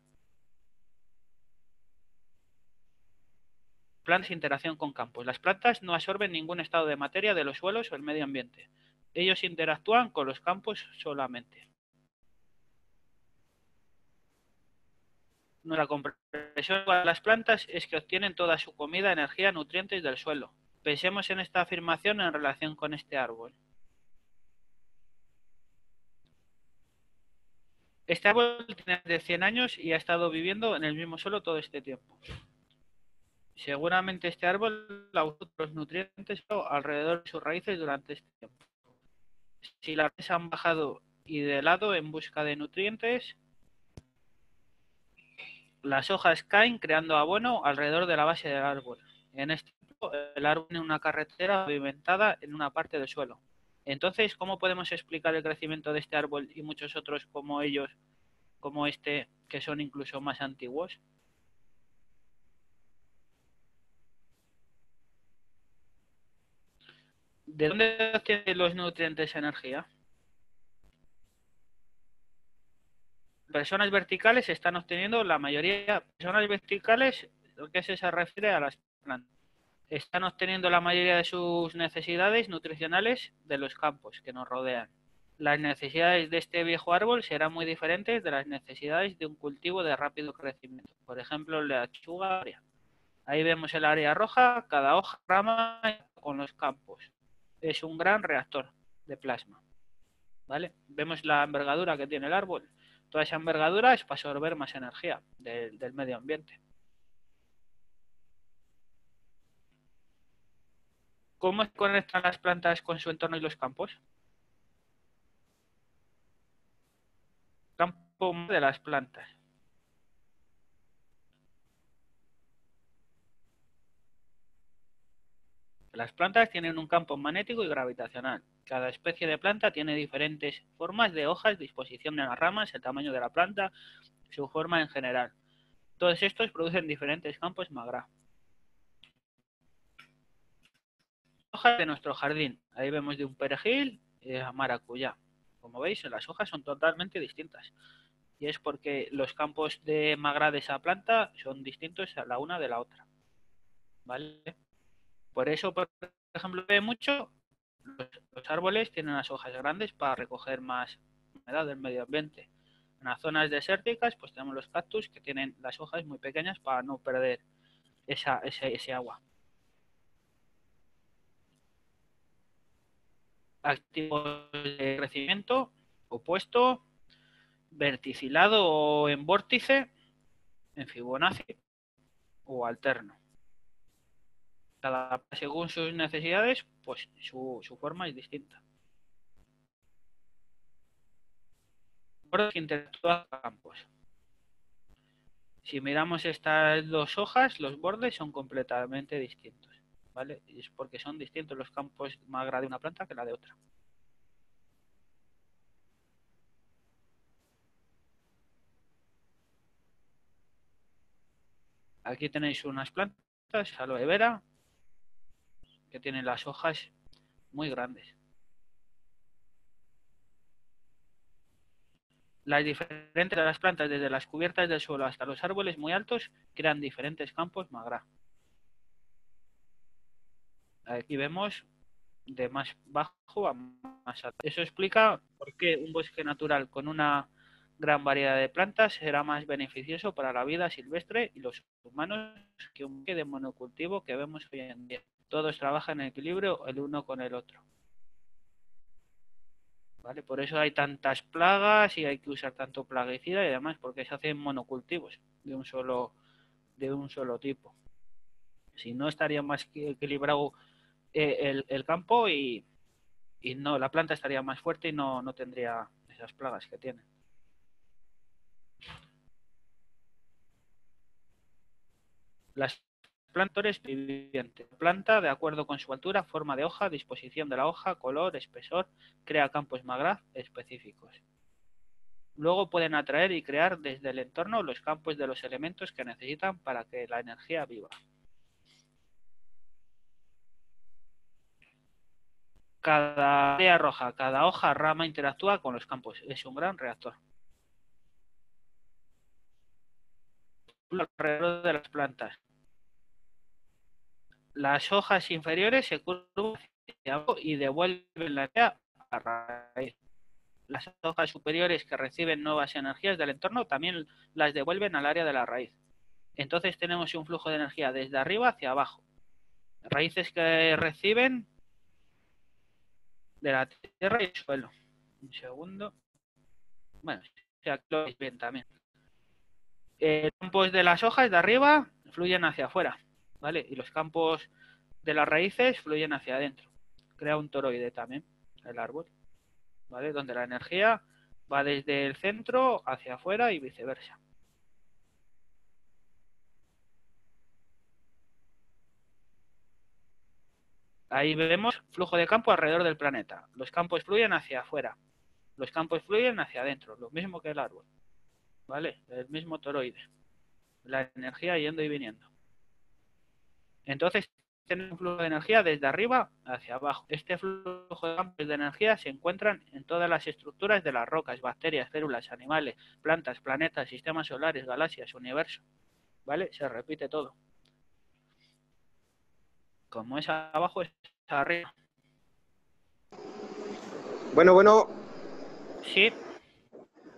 Plantas interacción con campos. Las plantas no absorben ningún estado de materia de los suelos o el medio ambiente. Ellos interactúan con los campos solamente. Nuestra comprensión de las plantas es que obtienen toda su comida, energía, nutrientes del suelo, Pensemos en esta afirmación en relación con este árbol. Este árbol tiene de 100 años y ha estado viviendo en el mismo suelo todo este tiempo. Seguramente este árbol usado los nutrientes alrededor de sus raíces durante este tiempo. Si las raíces han bajado y de lado en busca de nutrientes, las hojas caen creando abono alrededor de la base del árbol. En este el árbol tiene una carretera pavimentada en una parte del suelo. Entonces, ¿cómo podemos explicar el crecimiento de este árbol y muchos otros como ellos, como este, que son incluso más antiguos? ¿De dónde obtienen los nutrientes energía? Personas verticales están obteniendo la mayoría, personas verticales, lo que se refiere a las plantas están obteniendo la mayoría de sus necesidades nutricionales de los campos que nos rodean. Las necesidades de este viejo árbol serán muy diferentes de las necesidades de un cultivo de rápido crecimiento. Por ejemplo, la lechuga. Ahí vemos el área roja, cada hoja rama con los campos. Es un gran reactor de plasma. ¿Vale? Vemos la envergadura que tiene el árbol. Toda esa envergadura es para absorber más energía del medio ambiente. ¿Cómo se conectan las plantas con su entorno y los campos? Campo de las plantas. Las plantas tienen un campo magnético y gravitacional. Cada especie de planta tiene diferentes formas de hojas, disposición de las ramas, el tamaño de la planta, su forma en general. Todos estos producen diferentes campos magra. hojas de nuestro jardín. Ahí vemos de un perejil y a maracuyá. Como veis, las hojas son totalmente distintas. Y es porque los campos de magra de esa planta son distintos a la una de la otra. ¿Vale? Por eso, por ejemplo, ve mucho los, árboles tienen las hojas grandes para recoger más humedad del medio ambiente. En las zonas desérticas, pues tenemos los cactus que tienen las hojas muy pequeñas para no perder esa, ese agua. activos de crecimiento, opuesto, verticilado o en vórtice, en Fibonacci o alterno. Cada, según sus necesidades, pues su, forma es distinta. interactúan campos. Si miramos estas dos hojas, los bordes son completamente distintos. ¿vale? Es porque son distintos los campos magra de una planta que la de otra. Aquí tenéis unas plantas, aloe vera, que tienen las hojas muy grandes. Las diferentes las plantas, desde las cubiertas del suelo hasta los árboles muy altos, crean diferentes campos magra. Aquí vemos de más bajo a más alto. Eso explica por qué un bosque natural con una gran variedad de plantas será más beneficioso para la vida silvestre y los humanos que un bosque de monocultivo que vemos hoy en día. Todos trabajan en equilibrio el uno con el otro. ¿Vale? Por eso hay tantas plagas y hay que usar tanto plaguicida y demás, porque se hacen monocultivos de un solo, de un solo tipo. Si no estaría más equilibrado eh, el, campo y, y no, la planta estaría más fuerte y no, no tendría esas plagas que tiene. Las plantas vivientes. Planta, de acuerdo con su altura, forma de hoja, disposición de la hoja, color, espesor, crea campos magraz específicos. Luego pueden atraer y crear desde el entorno los campos de los elementos que necesitan para que la energía viva. Cada área roja, cada hoja, rama interactúa con los campos. Es un gran reactor. Alrededor de las plantas. Las hojas inferiores se curvan y devuelven la a raíz las hojas superiores que reciben nuevas energías del entorno también las devuelven al área de la raíz. Entonces tenemos un flujo de energía desde arriba hacia abajo. Raíces que reciben de la tierra y el suelo. Un segundo. Bueno, aquí lo veis bien también. Eh, de las hojas de arriba fluyen hacia afuera, ¿vale? Y los campos de las raíces fluyen hacia adentro. Crea un toroide también, el árbol. Donde la energía va desde el centro hacia afuera y viceversa. Ahí vemos flujo de campo alrededor del planeta. Los campos fluyen hacia afuera. Los campos fluyen hacia adentro, lo mismo que el árbol. ¿Vale? El mismo toroide. La energía yendo y viniendo. Entonces, un flujo de energía desde arriba hacia abajo. Este flujo de campos de energía se encuentran en todas las estructuras de las rocas, bacterias, células, animales, plantas, planetas, sistemas solares, galaxias, universo. ¿Vale? Se repite todo. Como es abajo, es arriba. Bueno, bueno. Sí.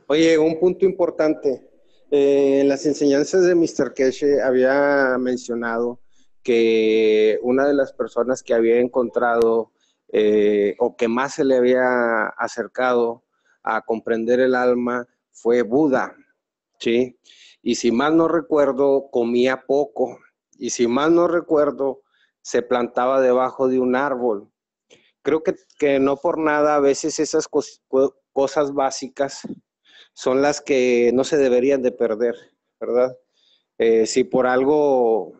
Oye, un punto importante. Eh, en las enseñanzas de Mr. Keshe había mencionado que una de las personas que había encontrado eh, o que más se le había acercado a comprender el alma fue Buda, ¿sí? Y si mal no recuerdo, comía poco. Y si mal no recuerdo, se plantaba debajo de un árbol. Creo que, que no por nada a veces esas cosas básicas son las que no se deberían de perder, ¿verdad? Eh, si por algo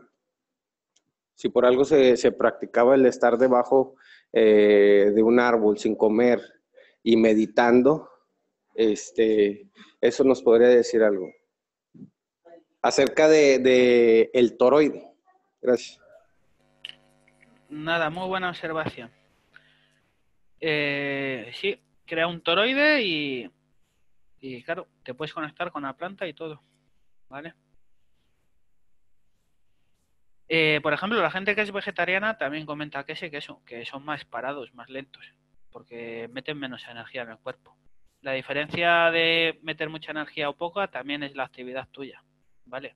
si por algo se, practicaba el estar debajo eh, de un árbol sin comer y meditando, este, eso nos podría decir algo. Acerca de, el toroide. Gracias. Nada, muy buena observación. Eh, sí, crea un toroide y, y claro, te puedes conectar con la planta y todo. ¿Vale? Eh, por ejemplo, la gente que es vegetariana también comenta que sí, que eso, que son más parados, más lentos, porque meten menos energía en el cuerpo. La diferencia de meter mucha energía o poca también es la actividad tuya, ¿vale?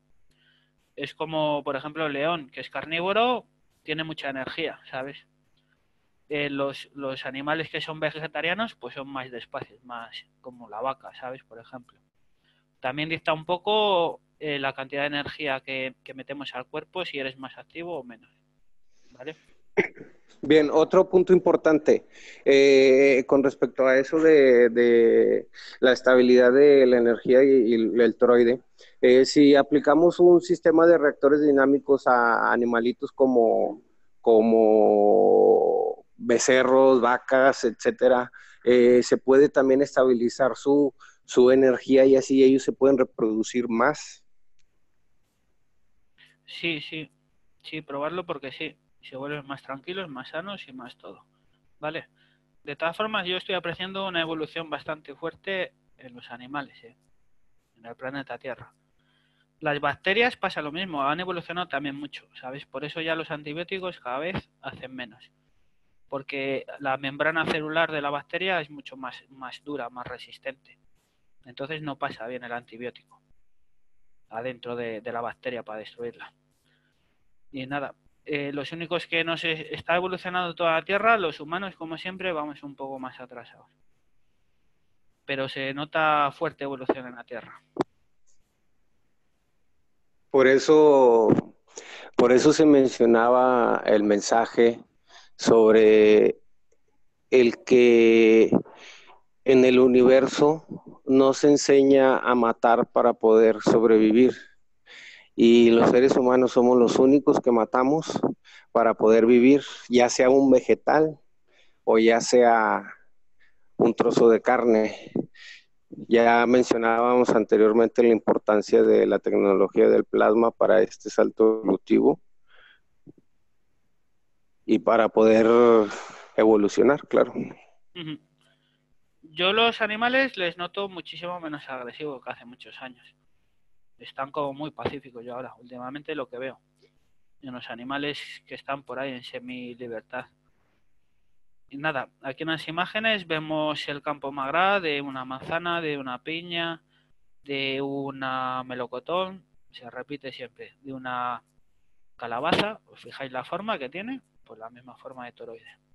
Es como, por ejemplo, el león, que es carnívoro, tiene mucha energía, ¿sabes? Eh, los, los animales que son vegetarianos, pues son más despacios, más como la vaca, ¿sabes? Por ejemplo. También dicta un poco eh, la cantidad de energía que, metemos al cuerpo, si eres más activo o menos. ¿Vale? Bien, otro punto importante eh, con respecto a eso de, la estabilidad de la energía y, el toroide. Eh, si aplicamos un sistema de reactores dinámicos a animalitos como, como becerros, vacas, etcétera, se puede también estabilizar su, su energía y así ellos se pueden reproducir más. Sí, sí, sí, probarlo porque sí, se vuelven más tranquilos, más sanos y más todo. ¿Vale? De todas formas, yo estoy apreciando una evolución bastante fuerte en los animales, ¿eh? en el planeta Tierra. Las bacterias pasa lo mismo, han evolucionado también mucho, ¿sabes? Por eso ya los antibióticos cada vez hacen menos. Porque la membrana celular de la bacteria es mucho más, más dura, más resistente. Entonces no pasa bien el antibiótico adentro de, la bacteria para destruirla. Y nada, eh, los únicos que nos está evolucionando toda la Tierra, los humanos, como siempre, vamos un poco más atrasados. Pero se nota fuerte evolución en la Tierra. Por eso, por eso se mencionaba el mensaje sobre el que en el universo no se enseña a matar para poder sobrevivir. Y los seres humanos somos los únicos que matamos para poder vivir, ya sea un vegetal o ya sea un trozo de carne. Ya mencionábamos anteriormente la importancia de la tecnología del plasma para este salto evolutivo y para poder evolucionar, claro. Yo los animales les noto muchísimo menos agresivos que hace muchos años. Están como muy pacíficos yo ahora, últimamente lo que veo. En los animales que están por ahí en semi-libertad. Y nada, aquí en las imágenes vemos el campo magra de una manzana, de una piña, de una melocotón, se repite siempre, de una calabaza, os fijáis la forma que tiene, pues la misma forma de toroide.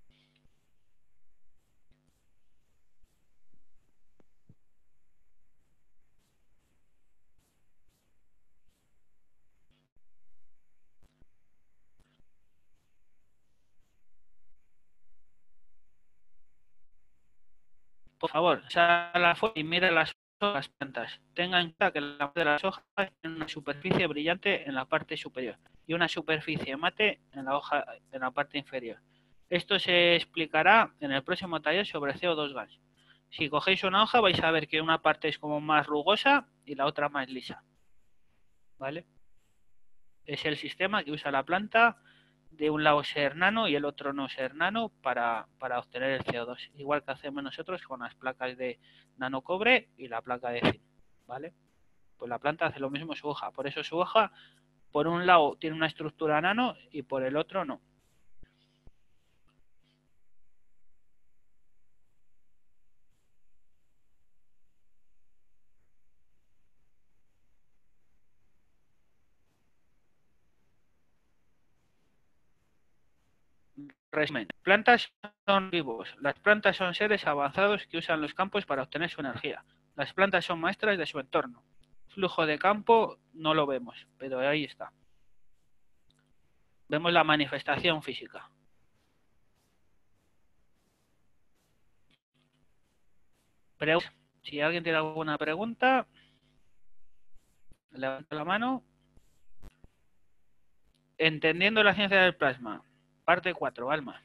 Por favor, sal a la foto y mira las hojas plantas. Tenga en cuenta que la de las hojas tiene una superficie brillante en la parte superior y una superficie mate en la hoja en la parte inferior. Esto se explicará en el próximo taller sobre CO2 gas. Si cogéis una hoja vais a ver que una parte es como más rugosa y la otra más lisa. ¿Vale? Es el sistema que usa la planta de un lado ser nano y el otro no ser nano para, para obtener el CO2. Igual que hacemos nosotros con las placas de nano cobre y la placa de zinc. ¿Vale? Pues la planta hace lo mismo su hoja. Por eso su hoja por un lado tiene una estructura nano y por el otro no. Resumen. Plantas son vivos. Las plantas son seres avanzados que usan los campos para obtener su energía. Las plantas son maestras de su entorno flujo de campo no lo vemos, pero ahí está. Vemos la manifestación física. Si alguien tiene alguna pregunta, levanta la mano. Entendiendo la ciencia del plasma, parte 4, Alma.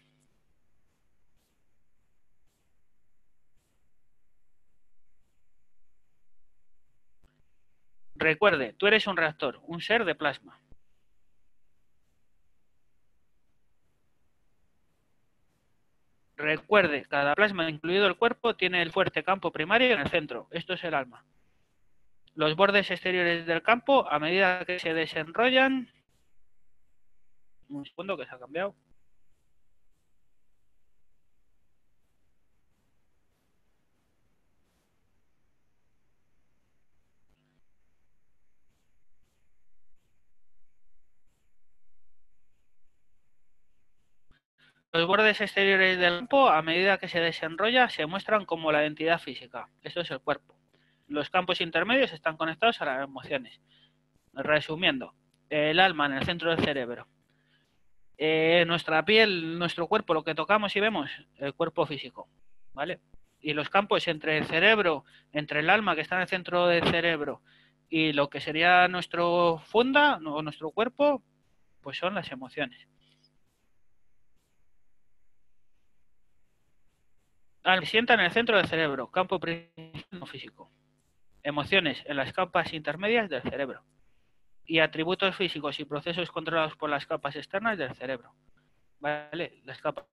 Recuerde, tú eres un reactor, un ser de plasma. Recuerde, cada plasma, incluido el cuerpo, tiene el fuerte campo primario en el centro. Esto es el alma. Los bordes exteriores del campo, a medida que se desenrollan... Un segundo que se ha cambiado. Los bordes exteriores del campo, a medida que se desenrolla, se muestran como la identidad física. Esto es el cuerpo. Los campos intermedios están conectados a las emociones. Resumiendo, el alma en el centro del cerebro. Eh, nuestra piel, nuestro cuerpo, lo que tocamos y vemos, el cuerpo físico. ¿Vale? Y los campos entre el cerebro, entre el alma que está en el centro del cerebro y lo que sería nuestro funda o nuestro cuerpo, pues son las emociones. Sienta en el centro del cerebro, campo físico. Emociones en las capas intermedias del cerebro. Y atributos físicos y procesos controlados por las capas externas del cerebro. ¿Vale? Las capas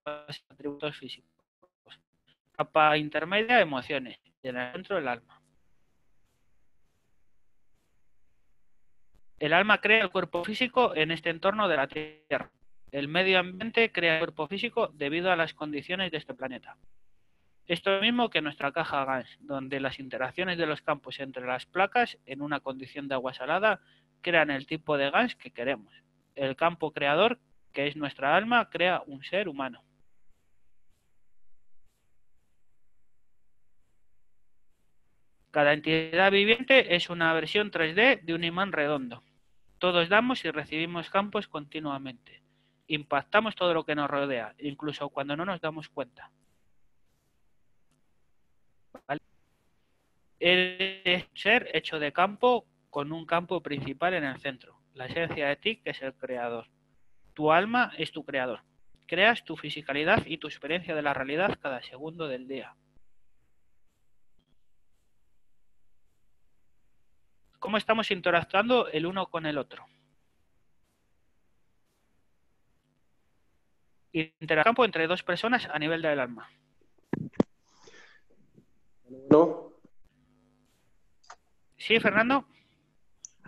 atributos físicos. Capa intermedia, emociones. En el centro del alma. El alma crea el cuerpo físico en este entorno de la Tierra. El medio ambiente crea el cuerpo físico debido a las condiciones de este planeta. Esto mismo que nuestra caja GANS, donde las interacciones de los campos entre las placas en una condición de agua salada crean el tipo de GANS que queremos. El campo creador, que es nuestra alma, crea un ser humano. Cada entidad viviente es una versión 3D de un imán redondo. Todos damos y recibimos campos continuamente. Impactamos todo lo que nos rodea, incluso cuando no nos damos cuenta. Eres ser hecho de campo con un campo principal en el centro. La esencia de ti, que es el creador. Tu alma es tu creador. Creas tu fisicalidad y tu experiencia de la realidad cada segundo del día. ¿Cómo estamos interactuando el uno con el otro? Intercampo entre dos personas a nivel del alma. No. Sí, Fernando.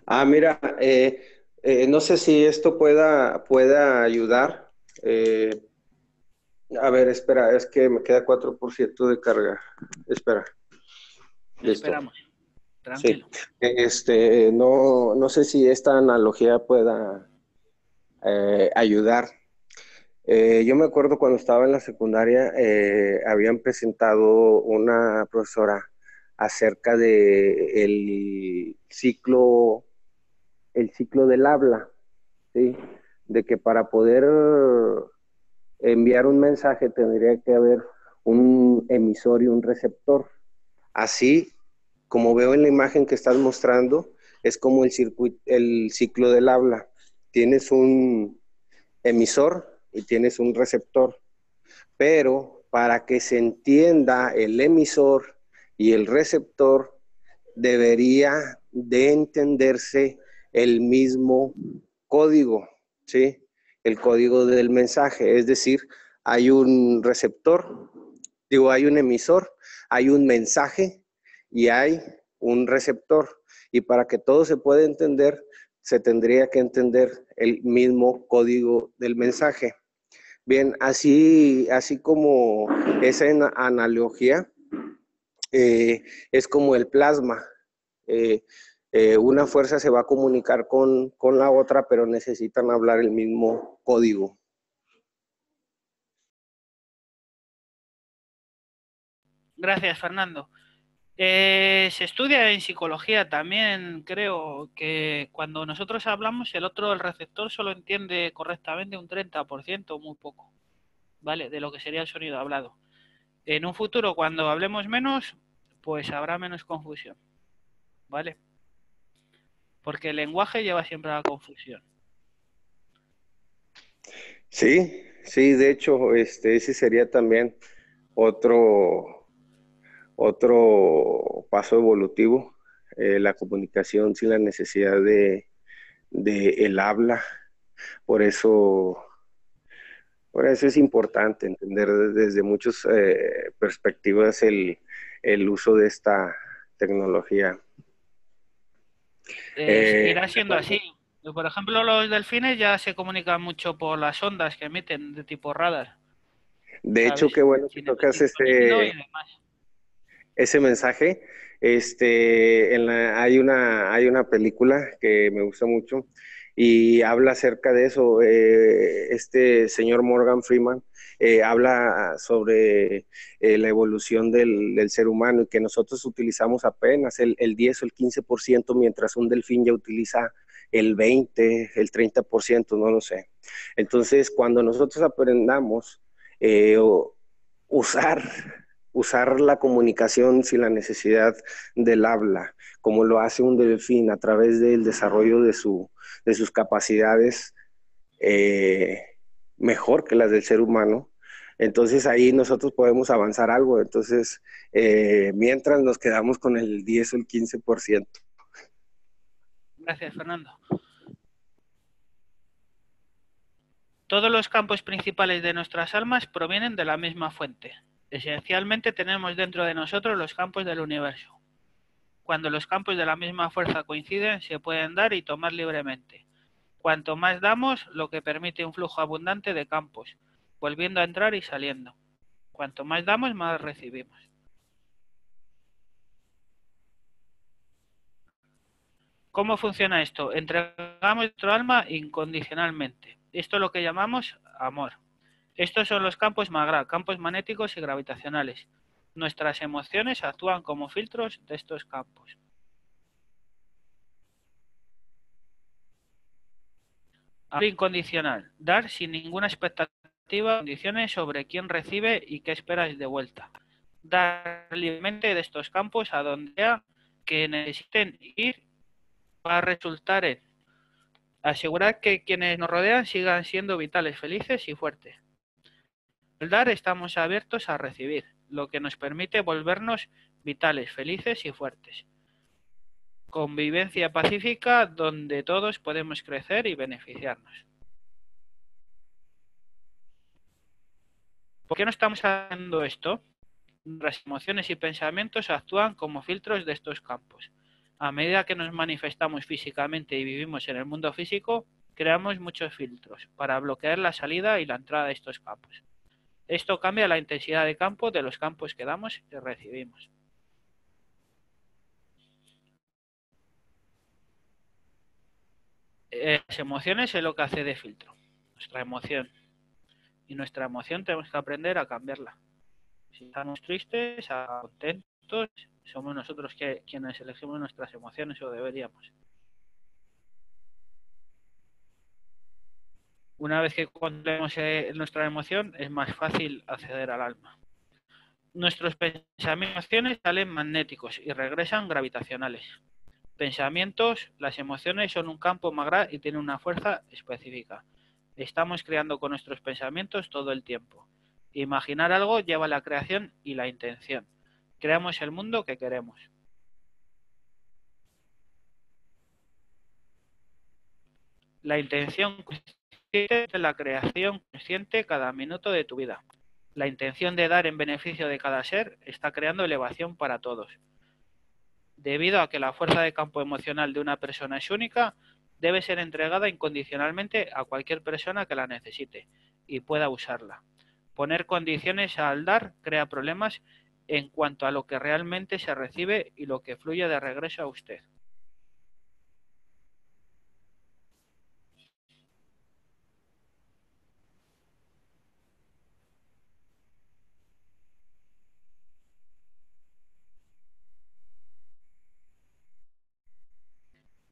Ah, mira, eh, eh, no sé si esto pueda, pueda ayudar. Eh, a ver, espera, es que me queda 4% de carga. Espera. Esperamos. Tranquilo. Este, no, no sé si esta analogía pueda ayudar. Yo me acuerdo cuando estaba en la secundaria, habían presentado una profesora acerca de el ciclo, el ciclo del habla. De que para poder enviar un mensaje tendría que haber un emisor y un receptor. Así, como veo en la imagen que estás mostrando, es como el, circuito, el ciclo del habla. Tienes un emisor y tienes un receptor, pero para que se entienda el emisor y el receptor debería de entenderse el mismo código, ¿sí? El código del mensaje, es decir, hay un receptor, digo, hay un emisor, hay un mensaje y hay un receptor. Y para que todo se pueda entender, se tendría que entender el mismo código del mensaje. Bien, así, así como esa analogía, eh, es como el plasma. Eh, eh, una fuerza se va a comunicar con, con la otra, pero necesitan hablar el mismo código. Gracias, Fernando. Se estudia en psicología también, creo que cuando nosotros hablamos, el otro, el receptor, solo entiende correctamente un 30% o muy poco, ¿vale? De lo que sería el sonido hablado. En un futuro, cuando hablemos menos, pues habrá menos confusión. ¿Vale? Porque el lenguaje lleva siempre a la confusión. Sí, sí, de hecho, este, ese sería también otro, otro paso evolutivo, eh, la comunicación sin la necesidad de, de el habla. Por eso por eso es importante entender desde muchas eh, perspectivas el, uso de esta tecnología. Eh, irá siendo así. Por ejemplo, los delfines ya se comunican mucho por las ondas que emiten de tipo radar. De hecho, qué bueno que tocas ese, ese mensaje. Este, hay, una, hay una película que me gusta mucho y habla acerca de eso. Eh, este señor Morgan Freeman eh, habla sobre eh, la evolución del, ser humano y que nosotros utilizamos apenas el, el 10 o el 15%, mientras un delfín ya utiliza el 20, el 30%, no lo sé. Entonces, cuando nosotros aprendamos usar usar la comunicación sin la necesidad del habla, como lo hace un delfín a través del desarrollo de, su, de sus capacidades eh, mejor que las del ser humano. Entonces ahí nosotros podemos avanzar algo. Entonces, eh, mientras nos quedamos con el 10 o el 15%. Gracias, Fernando. Todos los campos principales de nuestras almas provienen de la misma fuente, Esencialmente tenemos dentro de nosotros los campos del universo. Cuando los campos de la misma fuerza coinciden, se pueden dar y tomar libremente. Cuanto más damos, lo que permite un flujo abundante de campos, volviendo a entrar y saliendo. Cuanto más damos, más recibimos. ¿Cómo funciona esto? Entregamos nuestro alma incondicionalmente. Esto es lo que llamamos amor. Estos son los campos Magra, campos magnéticos y gravitacionales. Nuestras emociones actúan como filtros de estos campos. Amor incondicional. Dar sin ninguna expectativa condiciones sobre quién recibe y qué esperas de vuelta. dar libremente de estos campos a donde sea necesiten ir para resultar en asegurar que quienes nos rodean sigan siendo vitales, felices y fuertes. Dar estamos abiertos a recibir, lo que nos permite volvernos vitales, felices y fuertes. Convivencia pacífica donde todos podemos crecer y beneficiarnos. ¿Por qué no estamos haciendo esto? Nuestras emociones y pensamientos actúan como filtros de estos campos. A medida que nos manifestamos físicamente y vivimos en el mundo físico, creamos muchos filtros para bloquear la salida y la entrada de estos campos. Esto cambia la intensidad de campo de los campos que damos y recibimos. Las emociones es lo que hace de filtro, nuestra emoción. Y nuestra emoción tenemos que aprender a cambiarla. Si estamos tristes, contentos, somos nosotros quienes elegimos nuestras emociones o deberíamos. Una vez que controlemos eh, nuestra emoción, es más fácil acceder al alma. Nuestros pensamientos salen magnéticos y regresan gravitacionales. Pensamientos, las emociones son un campo magra y tienen una fuerza específica. Estamos creando con nuestros pensamientos todo el tiempo. Imaginar algo lleva a la creación y la intención. Creamos el mundo que queremos. La intención la creación consciente cada minuto de tu vida. La intención de dar en beneficio de cada ser está creando elevación para todos. Debido a que la fuerza de campo emocional de una persona es única, debe ser entregada incondicionalmente a cualquier persona que la necesite y pueda usarla. Poner condiciones al dar crea problemas en cuanto a lo que realmente se recibe y lo que fluye de regreso a usted.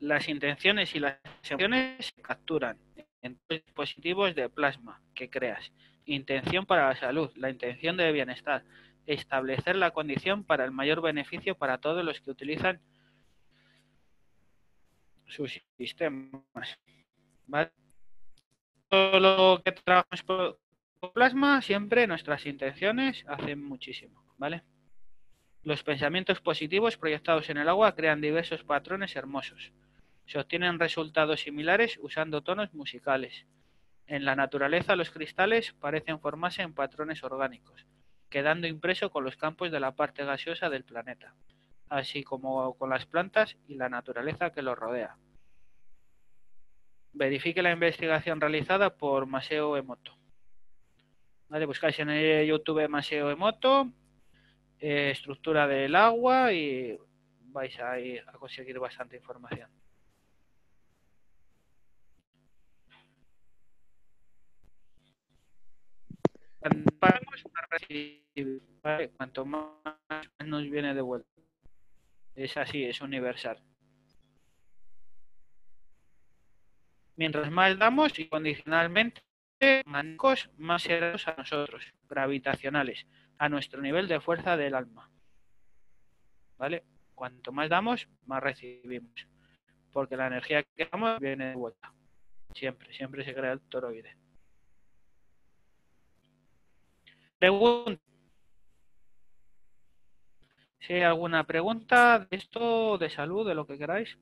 Las intenciones y las emociones se capturan en dispositivos de plasma que creas. Intención para la salud, la intención de bienestar, establecer la condición para el mayor beneficio para todos los que utilizan sus sistemas. Todo lo que trabajamos por plasma, siempre nuestras intenciones hacen muchísimo, ¿vale? Los pensamientos positivos proyectados en el agua crean diversos patrones hermosos. Se obtienen resultados similares usando tonos musicales. En la naturaleza los cristales parecen formarse en patrones orgánicos quedando impreso con los campos de la parte gaseosa del planeta, así como con las plantas y la naturaleza que los rodea. Verifique la investigación realizada por Maseo Emoto. Vale, buscáis en el YouTube Maseo Emoto, eh, estructura del agua y vais a, ir a conseguir bastante información. Cuanto más nos viene de vuelta. Es así, es universal. Mientras más damos y condicionalmente, más seremos a nosotros, gravitacionales, a nuestro nivel de fuerza del alma. ¿Vale? Cuanto más damos, más recibimos. Porque la energía que damos viene de vuelta. Siempre, siempre se crea el toroide. Pregunta. Si hay alguna pregunta de esto, de salud, de lo que queráis.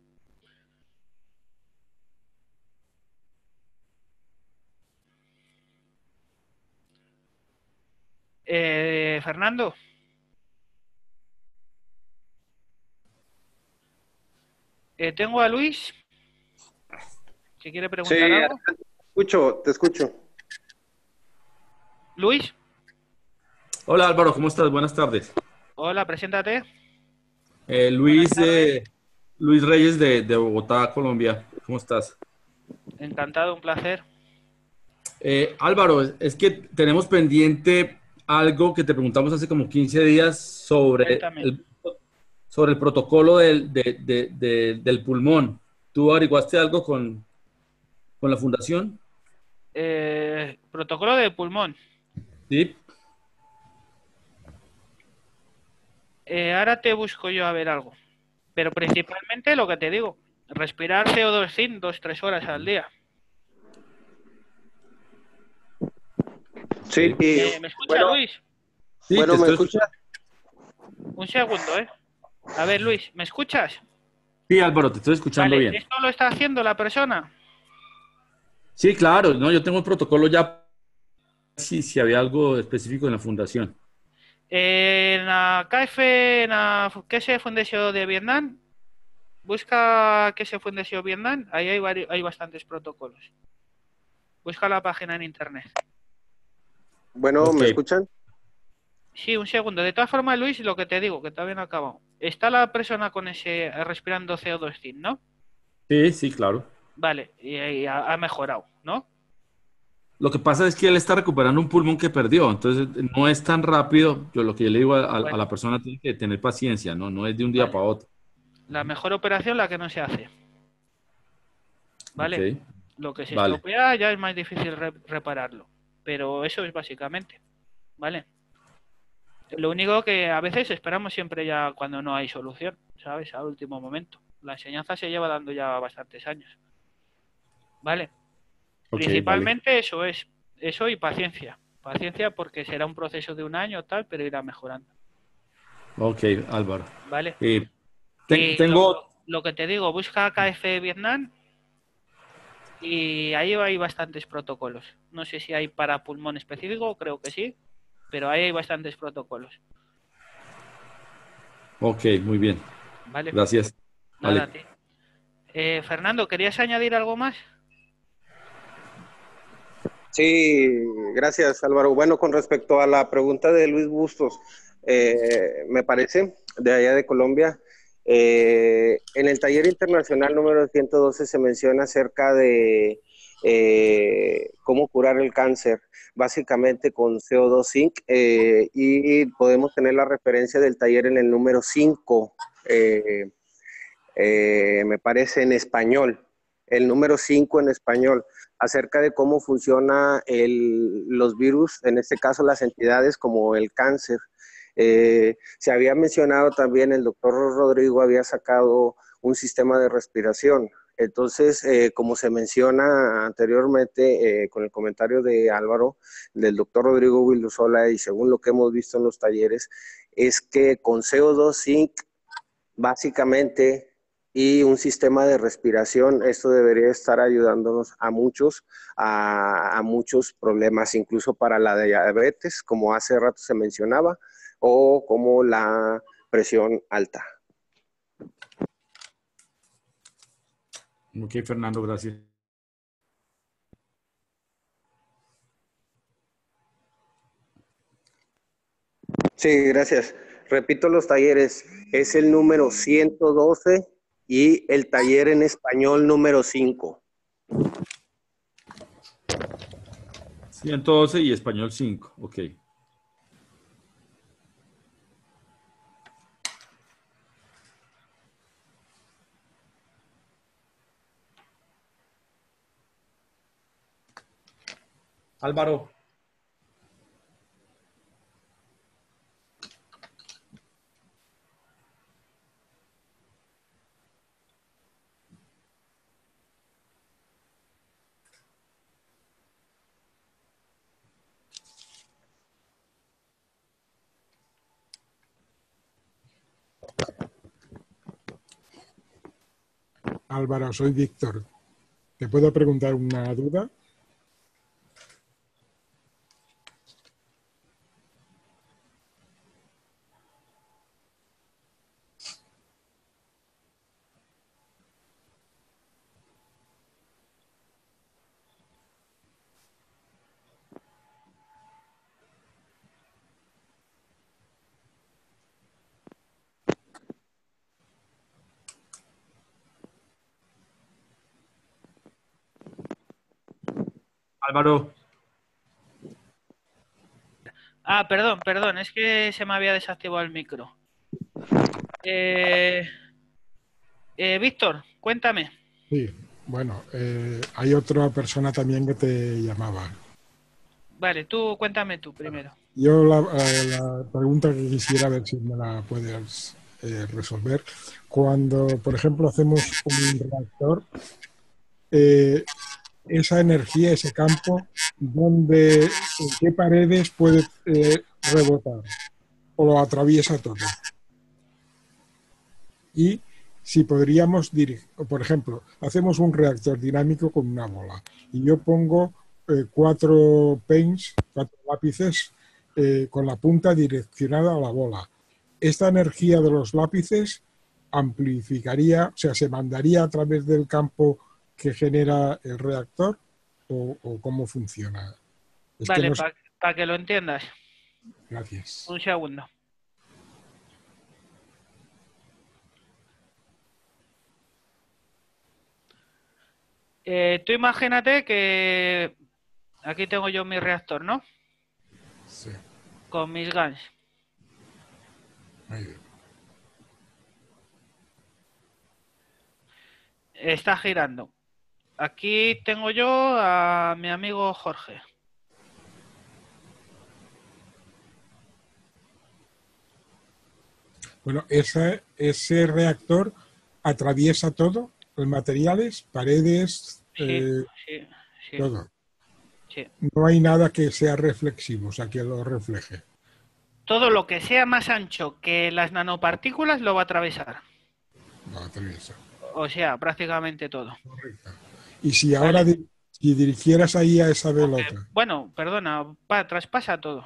Eh, Fernando. Eh, tengo a Luis. ¿Que quiere preguntar sí, algo? Te escucho, te escucho. Luis. Hola Álvaro, ¿cómo estás? Buenas tardes. Hola, preséntate. Eh, Luis, Luis Reyes de, Bogotá, Colombia. ¿Cómo estás? Encantado, un placer. Eh, Álvaro, es que tenemos pendiente algo que te preguntamos hace como 15 días sobre, el, sobre el protocolo del, del pulmón. ¿Tú averiguaste algo con, con la fundación? Eh, protocolo del pulmón. Sí. Eh, ahora te busco yo a ver algo. Pero principalmente lo que te digo, respirar CO2 sin dos, tres horas al día. Sí, eh, ¿Me escucha Luis? Sí, bueno, ¿me escucha? Un segundo, ¿eh? A ver, Luis, ¿me escuchas? Sí, Álvaro, te estoy escuchando bien. ¿Esto lo está haciendo la persona? Sí, claro, no, yo tengo el protocolo ya. Sí, si había algo específico en la fundación. En la KF, en la KS Fundación de Vietnam, busca KS Fundación Vietnam, ahí hay, hay bastantes protocolos. Busca la página en internet. Bueno, ¿me escuchan? Sí, un segundo. De todas formas, Luis, lo que te digo, que todavía no ha acabado. Está la persona con ese respirando CO2 sin, ¿no? Sí, sí, claro. Vale, y, ha, mejorado, ¿no? Lo que pasa es que él está recuperando un pulmón que perdió, entonces no es tan rápido. Yo lo que yo le digo a, la persona tiene que tener paciencia, ¿no? No es de un día para otro. La mejor operación la que no se hace. ¿Vale? Lo que se estropea ya es más difícil repararlo. Pero eso es básicamente. ¿Vale? Lo único que a veces esperamos siempre ya cuando no hay solución, ¿sabes? Al último momento. La enseñanza se lleva dando ya bastantes años. ¿Vale? Principalmente eso es, eso y paciencia. Paciencia porque será un proceso de un año tal, pero irá mejorando. Ok, Álvaro. Vale. tengo... Lo, que te digo, busca KF Vietnam y ahí hay bastantes protocolos. No sé si hay para pulmón específico, creo que sí, pero ahí hay bastantes protocolos. Ok, muy bien. Vale. Gracias. Nada, eh, Fernando, ¿querías añadir algo más? Sí, gracias Álvaro. Bueno, con respecto a la pregunta de Luis Bustos, eh, me parece, de allá de Colombia, eh, en el taller internacional número 112 se menciona acerca de cómo curar el cáncer básicamente con CO2 Zinc eh, y podemos tener la referencia del taller en el número 5, eh, eh, me parece en español, el número 5 en español, acerca de cómo funciona los virus, en este caso las entidades como el cáncer. se había mencionado también, el doctor Rodrigo había sacado un sistema de respiración. Entonces, eh, como se menciona anteriormente eh, con el comentario de Álvaro, del doctor Rodrigo Wildusola, y según lo que hemos visto en los talleres, es que con CO2 Zinc, básicamente, y un sistema de respiración, esto debería estar ayudándonos a muchos, a, a muchos problemas, incluso para la diabetes, como hace rato se mencionaba, o como la presión alta. Ok, Fernando, gracias. Sí, gracias. Repito los talleres. Es el número 112 y el taller en español número 5. 112 y español 5, ok. Álvaro. Álvaro, soy Víctor. ¿Te puedo preguntar una duda? Álvaro. Ah, perdón, perdón, es que se me había desactivado el micro. Eh, eh, Víctor, cuéntame. Sí, bueno, eh, hay otra persona también que te llamaba. Vale, tú cuéntame tú primero. Yo la, eh, pregunta que quisiera ver si me la puedes eh, resolver. Cuando, por ejemplo, hacemos un reactor, eh, esa energía, ese campo, donde, ¿en qué paredes puede rebotar? ¿O lo atraviesa todo? Y si podríamos dirigir, por ejemplo, hacemos un reactor dinámico con una bola y yo pongo eh, cuatro paints, cuatro lápices eh, con la punta direccionada a la bola. Esta energía de los lápices amplificaría, o sea, se mandaría a través del campo que genera el reactor o, cómo funciona. vale, para que lo entiendas. Gracias. Un segundo. Eh, tú imagínate que aquí tengo yo mi reactor, ¿no? Sí. Con mis guns. Está girando. Aquí tengo yo a mi amigo Jorge. Bueno, ese, ese reactor atraviesa todo los materiales, paredes, eh, todo. No hay nada que sea reflexivo, o sea, que lo refleje. Todo lo que sea más ancho que las nanopartículas lo va a atravesar. Lo atraviesa. O sea, prácticamente todo. Correcto. Y si ahora si dirigieras ahí a esa velota. bueno, perdona, traspasa todo.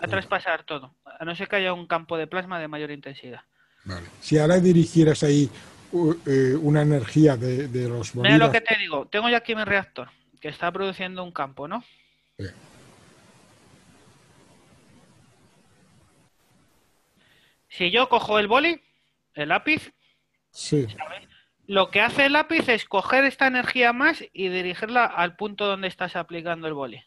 A traspasar todo. A no ser que haya un campo de plasma de mayor intensidad. Vale. Si ahora dirigieras ahí eh, una energía de, los bolivianos. Mira lo que te digo, tengo ya aquí mi reactor, que está produciendo un campo, ¿no? Si yo cojo el boli, el lápiz, lo que hace el lápiz es coger esta energía más y dirigirla al punto donde estás aplicando el boli.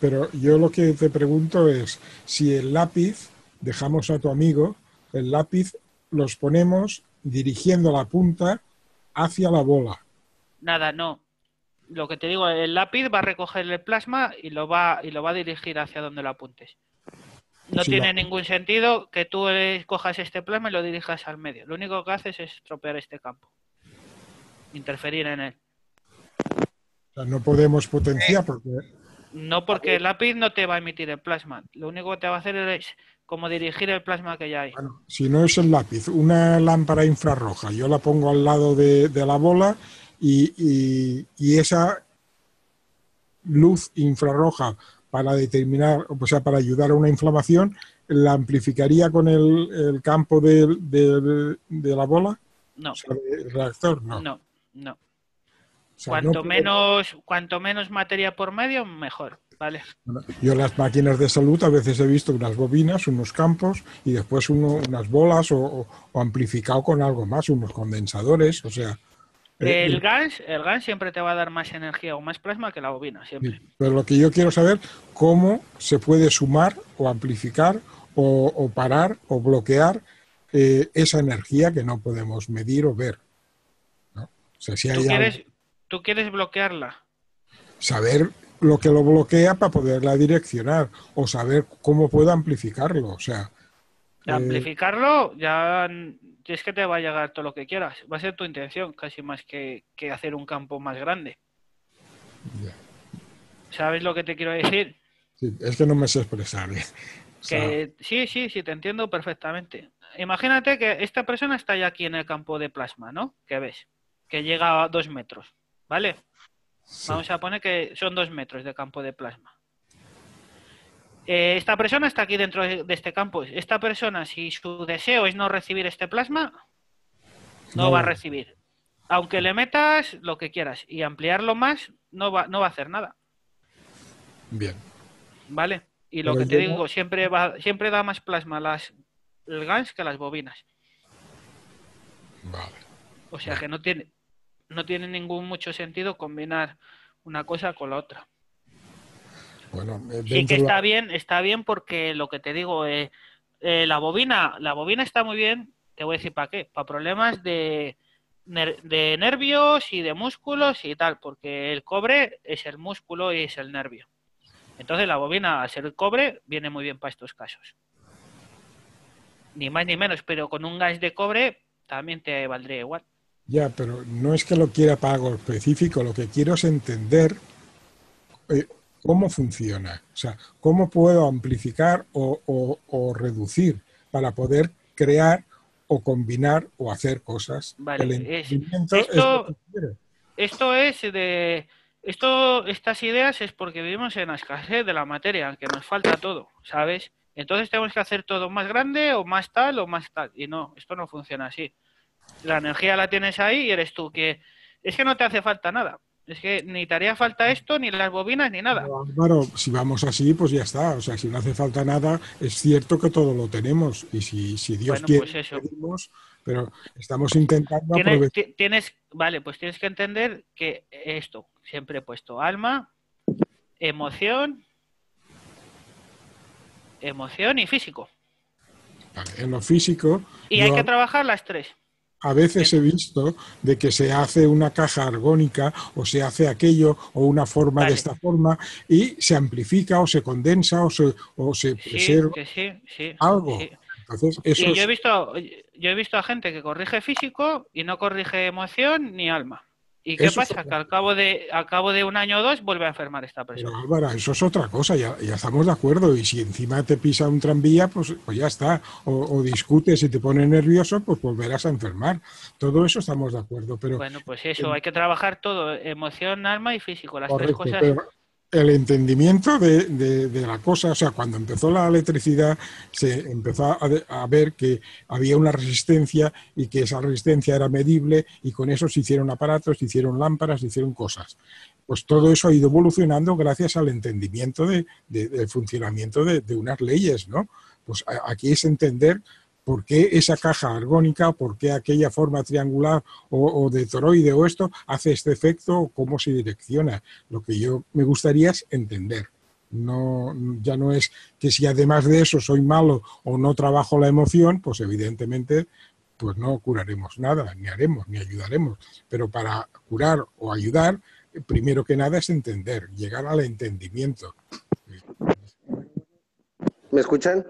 Pero yo lo que te pregunto es, si el lápiz, dejamos a tu amigo, el lápiz los ponemos dirigiendo la punta hacia la bola. Nada, no. Lo que te digo, el lápiz va a recoger el plasma y lo va, y lo va a dirigir hacia donde lo apuntes. No tiene ningún sentido que tú cojas este plasma y lo dirijas al medio. Lo único que haces es estropear este campo. Interferir en él. O sea, no podemos potenciar porque... No, porque el lápiz no te va a emitir el plasma. Lo único que te va a hacer es como dirigir el plasma que ya hay. si no es el lápiz, una lámpara infrarroja, yo la pongo al lado de, la bola y, esa luz infrarroja para determinar, o sea, para ayudar a una inflamación, la amplificaría con el, campo de, la bola. No. el reactor, no. No, no. cuanto, menos, cuanto menos materia por medio, mejor. Vale. Yo las máquinas de salud a veces he visto unas bobinas, unos campos y después unas bolas o, amplificado con algo más, unos condensadores, o sea... Eh, el, gas, el siempre te va a dar más energía o más plasma que la bobina, siempre. pero lo que yo quiero saber, cómo se puede sumar o amplificar o, parar o bloquear eh, esa energía que no podemos medir o ver. ¿Tú, quieres, ¿Tú quieres bloquearla? Saber lo que lo bloquea para poderla direccionar o saber cómo puedo amplificarlo. O sea, eh, amplificarlo ya es que te va a llegar todo lo que quieras. Va a ser tu intención, casi más que, hacer un campo más grande. ¿Sabes lo que te quiero decir? Sí, es que no me sé expresar. Que, sí, sí, sí, te entiendo perfectamente. Imagínate que esta persona está ya aquí en el campo de plasma, ¿no? Que ves, que llega a dos metros, ¿vale? Vamos a poner que son dos metros de campo de plasma. Eh, esta persona está aquí dentro de, este campo. Esta persona, si su deseo es no recibir este plasma, no, va a recibir. Aunque le metas lo que quieras y ampliarlo más, no va, no va a hacer nada. Bien. ¿Vale? Y lo que te digo, siempre, va, siempre da más plasma las, el GANS que las bobinas. Vale. O sea que no tiene, no tiene ningún mucho sentido combinar una cosa con la otra. Bueno, eh, sí que está bien, está bien porque lo que te digo, eh, eh, la bobina, la bobina está muy bien, te voy a decir para qué, para problemas de, de nervios y de músculos y tal, porque el cobre es el músculo y es el nervio. Entonces la bobina, al ser cobre, viene muy bien para estos casos. Ni más ni menos, pero con un gas de cobre también te valdría igual. Ya, pero no es que lo quiera para algo específico, lo que quiero es entender eh, cómo funciona, o sea, cómo puedo amplificar o, reducir para poder crear o combinar o hacer cosas. Vale, esto, esto es de esto, estas ideas es porque vivimos en la escasez de la materia, que nos falta todo, ¿sabes? Entonces tenemos que hacer todo más grande o más tal o más tal. Y no, esto no funciona así. La energía la tienes ahí y eres tú que... Es que no te hace falta nada. Es que ni te haría falta esto, ni las bobinas, ni nada. Claro, si vamos así, pues ya está. O sea, si no hace falta nada, es cierto que todo lo tenemos. Y si, si Dios quiere, pues eso pero estamos intentando ¿Tienes, tienes, vale, pues tienes que entender que esto, siempre he puesto alma, emoción, emoción y físico. en lo físico. Y hay que trabajar las tres. A veces he visto de que se hace una caja argónica o se hace aquello o una forma de esta forma y se amplifica o se condensa o se, o se algo. y yo he visto yo he visto a gente que corrige físico y no corrige emoción ni alma. ¿Y qué pasa? Que al cabo, de, al cabo de un año o dos vuelve a enfermar esta persona. Pero Álvaro, eso es otra cosa, ya, estamos de acuerdo. Y si encima te pisa un tranvía, pues, pues ya está. O, discutes y te pone nervioso, pues volverás a enfermar. Todo eso estamos de acuerdo. Pero, bueno, pues eso, hay que trabajar todo, emoción, alma y físico, las tres cosas el entendimiento de, la cosa, o sea, cuando empezó la electricidad se empezó a, ver que había una resistencia y que esa resistencia era medible y con eso se hicieron aparatos, se hicieron lámparas, se hicieron cosas. Pues todo eso ha ido evolucionando gracias al entendimiento de, del funcionamiento de, unas leyes, ¿no? Pues aquí es entender por qué esa caja argónica, por qué aquella forma triangular o, de toroide o esto hace este efecto, cómo se direcciona. Lo que yo me gustaría es entender. No, ya no es que si además de eso soy malo o no trabajo la emoción, pues evidentemente pues no curaremos nada, ni haremos, ni ayudaremos. Pero para curar o ayudar, primero que nada es entender, llegar al entendimiento. ¿Me escuchan?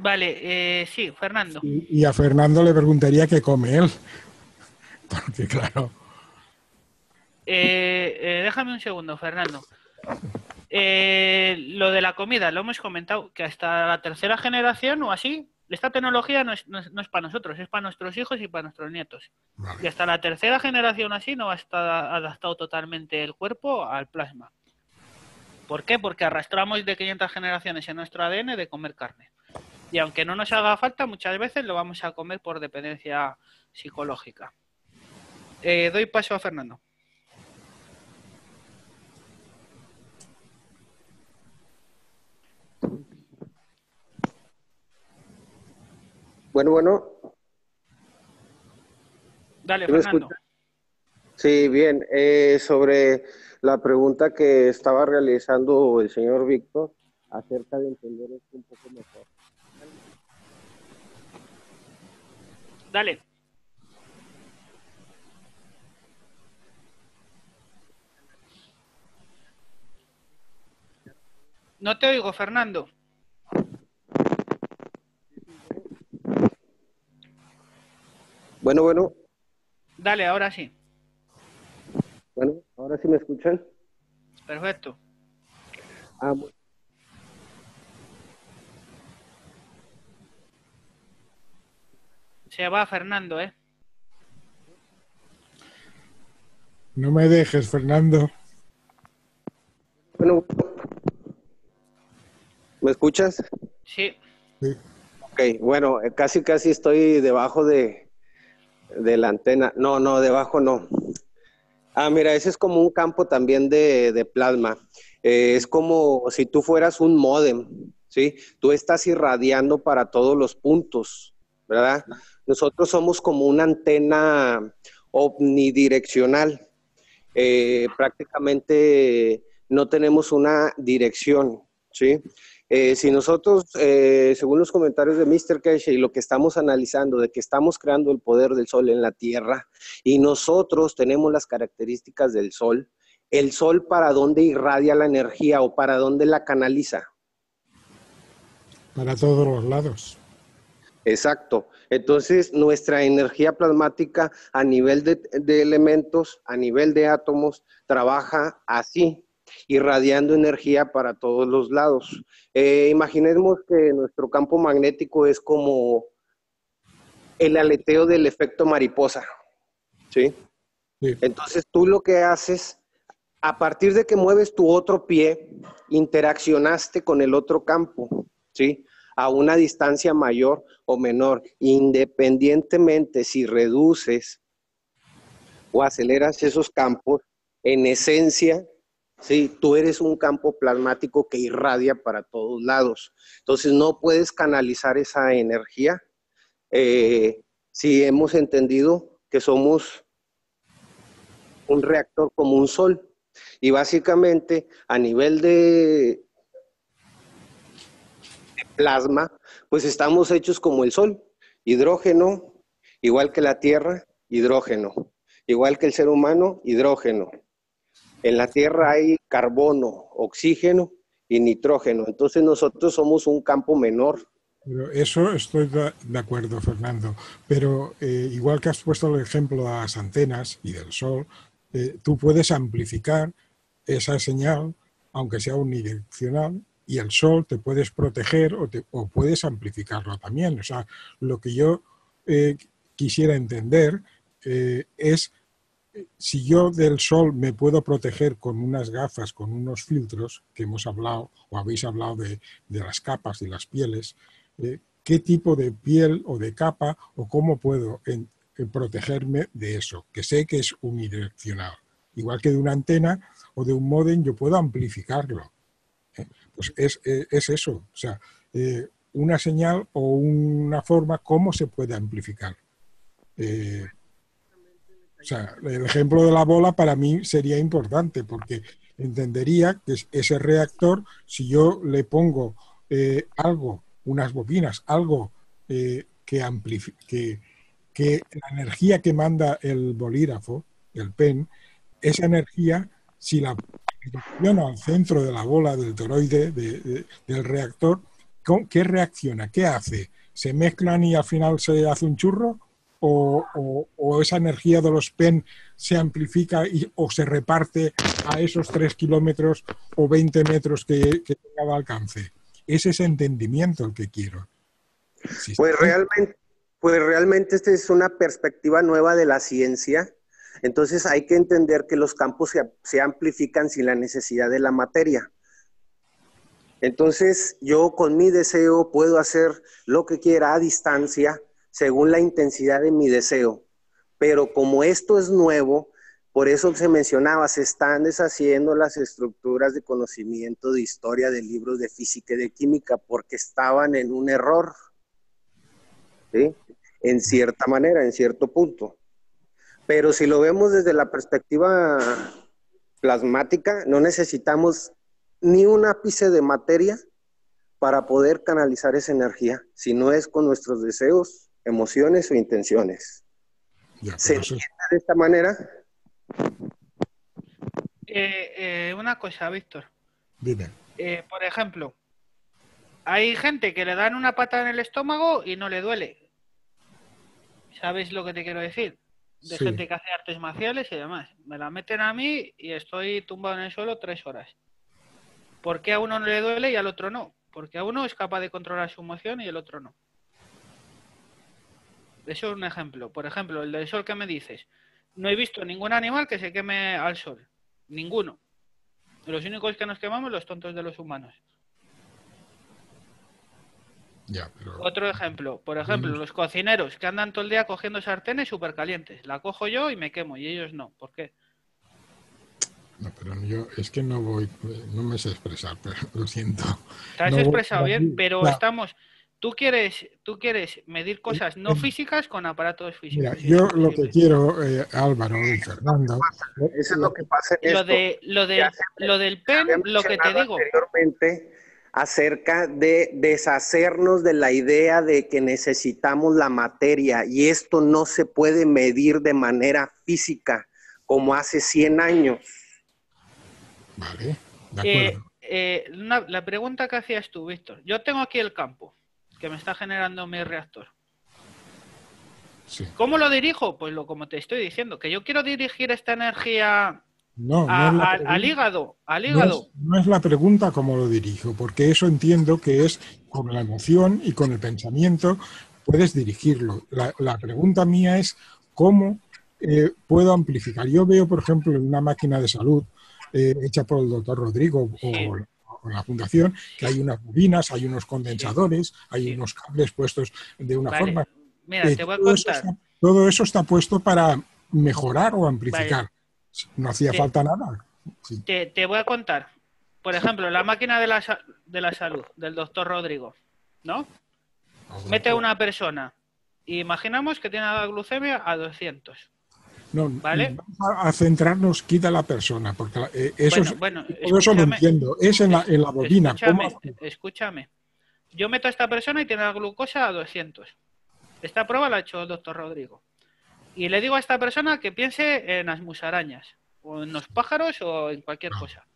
Vale, eh, sí, Fernando. Y, a Fernando le preguntaría qué come él. *laughs* Porque claro. Eh, eh, déjame un segundo, Fernando. lo de la comida, lo hemos comentado, que hasta la tercera generación o así, esta tecnología no es, para nosotros, es para nuestros hijos y para nuestros nietos. Y hasta la tercera generación así no va a estar adaptado totalmente el cuerpo al plasma. ¿Por qué? Porque arrastramos de 500 generaciones en nuestro ADN de comer carne. Y aunque no nos haga falta, muchas veces lo vamos a comer por dependencia psicológica. Eh, doy paso a Fernando. Bueno, bueno. Dale, Fernando. Sí, bien. Eh, sobre la pregunta que estaba realizando el señor Víctor acerca de entender esto un poco mejor. Dale. No te oigo, Fernando. Bueno, bueno. Dale, ahora sí. Bueno, ahora sí me escuchan. Perfecto. Ah, Se va Fernando, ¿eh? No me dejes, Fernando. Bueno, ¿me escuchas? Sí. Ok, bueno, eh, casi casi estoy debajo de, de la antena. No, no, debajo no. Ah, mira, ese es como un campo también de, plasma. Eh, es como si tú fueras un modem, ¿sí? Tú estás irradiando para todos los puntos, ¿verdad? Nosotros somos como una antena omnidireccional. Eh, prácticamente no tenemos una dirección, ¿sí? Eh, si nosotros, eh, según los comentarios de Mr. Keshe y lo que estamos analizando, de que estamos creando el poder del sol en la Tierra y nosotros tenemos las características del sol, ¿el sol para dónde irradia la energía o para dónde la canaliza? Para todos los lados. Exacto. Entonces, nuestra energía plasmática a nivel de, elementos, a nivel de átomos, trabaja así, irradiando energía para todos los lados. Eh, imaginemos que nuestro campo magnético es como el aleteo del efecto mariposa. ¿sí? Entonces, tú lo que haces, a partir de que mueves tu otro pie, interaccionaste con el otro campo. ¿sí? A una distancia mayor o menor, independientemente si reduces o aceleras esos campos, en esencia, ¿sí? tú eres un campo plasmático que irradia para todos lados. Entonces no puedes canalizar esa energía eh, si hemos entendido que somos un reactor como un sol. Y básicamente a nivel de, plasma, pues estamos hechos como el Sol, hidrógeno, igual que la Tierra, hidrógeno, igual que el ser humano, hidrógeno. En la Tierra hay carbono, oxígeno y nitrógeno, entonces nosotros somos un campo menor. Pero eso estoy de acuerdo, Fernando, pero eh, igual que has puesto el ejemplo de las antenas y del Sol, eh, tú puedes amplificar esa señal, aunque sea unidireccional, y el sol te puedes proteger o, te, o puedes amplificarlo también. O sea, lo que yo eh, quisiera entender eh, es si yo del sol me puedo proteger con unas gafas, con unos filtros, que hemos hablado o habéis hablado de, las capas y las pieles, eh, ¿qué tipo de piel o de capa o cómo puedo protegerme de eso? Que sé que es unidireccional. Igual que de una antena o de un modem, yo puedo amplificarlo. Pues es, eso, o sea, eh, una señal o una forma, ¿cómo se puede amplificar? Eh, o sea, el ejemplo de la bola para mí sería importante porque entendería que ese reactor, si yo le pongo eh, algo, unas bobinas, algo que, que, que la energía que manda el bolígrafo, el pen, esa energía, si la al centro de la bola del toroide del reactor, ¿qué reacciona? ¿Qué hace? ¿Se mezclan y al final se hace un churro? ¿O, esa energía de los PEN se amplifica y, o se reparte a esos 3 kilómetros o 20 metros que, que de alcance? Es ese entendimiento el que quiero. pues, realmente, pues realmente esta es una perspectiva nueva de la ciencia entonces hay que entender que los campos se, amplifican sin la necesidad de la materia. Entonces yo con mi deseo puedo hacer lo que quiera a distancia según la intensidad de mi deseo. Pero como esto es nuevo, por eso se mencionaba, se están deshaciendo las estructuras de conocimiento de historia de libros de física y de química porque estaban en un error. ¿sí? En cierta manera, en cierto punto. Pero si lo vemos desde la perspectiva plasmática, no necesitamos ni un ápice de materia para poder canalizar esa energía, si no es con nuestros deseos, emociones o intenciones. ¿Se entiende de esta manera? Eh, eh, una cosa, Víctor. Dime. Eh, por ejemplo, hay gente que le dan una pata en el estómago y no le duele. ¿Sabes lo que te quiero decir? De gente que hace artes marciales y demás. Me la meten a mí y estoy tumbado en el suelo tres horas. ¿Por qué a uno no le duele y al otro no? Porque a uno es capaz de controlar su emoción y el otro no. Eso es un ejemplo. Por ejemplo, el del sol que me dices. No he visto ningún animal que se queme al sol. Ninguno. Los únicos que nos quemamos los tontos de los humanos. Otro ejemplo, por ejemplo, los cocineros que andan todo el día cogiendo sartenes súper calientes. La cojo yo y me quemo y ellos no. ¿Por qué? No, pero yo es que no voy, no me sé expresar, *laughs* pero lo siento. Te has expresado bien, pero estamos, tú quieres, tú quieres medir cosas no físicas con aparatos físicos. yo lo que quiero, eh, Álvaro y Fernando. Eso es lo que pasa. lo, de, lo, de, lo del pen, lo que te digo. Anteriormente, acerca de deshacernos de la idea de que necesitamos la materia y esto no se puede medir de manera física como hace 100 años. Vale, de Eh, acuerdo. eh, una- la pregunta que hacías tú, Víctor. Yo tengo aquí el campo que me está generando mi reactor. Sí. ¿Cómo lo dirijo? Pues lo como te estoy diciendo, que yo quiero dirigir esta energía No, no a- a- al pregunta. hígado, al No hígado. es, no es la pregunta cómo lo dirijo, porque eso entiendo que es con la emoción y con el pensamiento puedes dirigirlo. La, la pregunta mía es cómo eh, puedo amplificar. Yo veo, por ejemplo, en una máquina de salud eh, hecha por el doctor Rodrigo o, Sí. o la fundación, que hay unas bobinas, hay unos condensadores, hay Sí. unos cables puestos de una Vale. forma. Mira, Eh, te voy a eso contar. está, todo eso está puesto para mejorar o amplificar. No hacía falta nada. Sí. Te, te voy a contar. Por ejemplo, la máquina de la, de la salud del doctor Rodrigo, ¿no? Mete a una persona. y Imaginamos que tiene la glucemia a 200. No, ¿Vale? vamos a, centrarnos, quita la persona, porque eh, eso, Bueno, es- bueno, todo eso lo entiendo. Es en la, en la bobina. Escúchame, escúchame. Yo meto a esta persona y tiene la glucosa a 200. Esta prueba la ha hecho el doctor Rodrigo. Y le digo a esta persona que piense en las musarañas, o en los pájaros, o en cualquier cosa.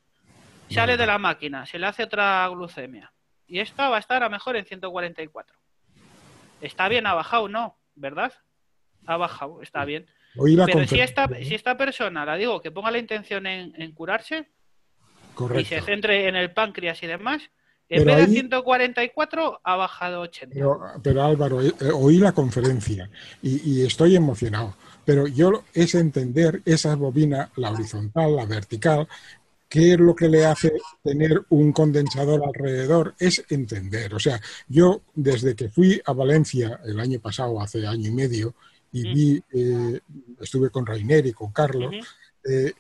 Sale de la máquina, se le hace otra glucemia. Y esta va a estar a mejor en 144. Está bien, ha bajado, no, ¿verdad? Ha bajado, está bien. Pero si esta, si esta persona, la digo, que ponga la intención en, en curarse, y se centre en el páncreas y demás, Pero en vez de ahí- 144 ha bajado a 80. Pero, pero Álvaro, eh, eh, oí la conferencia y, y estoy emocionado. Pero yo es entender esa bobina, la horizontal, la vertical, qué es lo que le hace tener un condensador alrededor, es entender. O sea, yo desde que fui a Valencia el año pasado, hace año y medio, y vi, eh, estuve con Rainer y con Carlos, eh,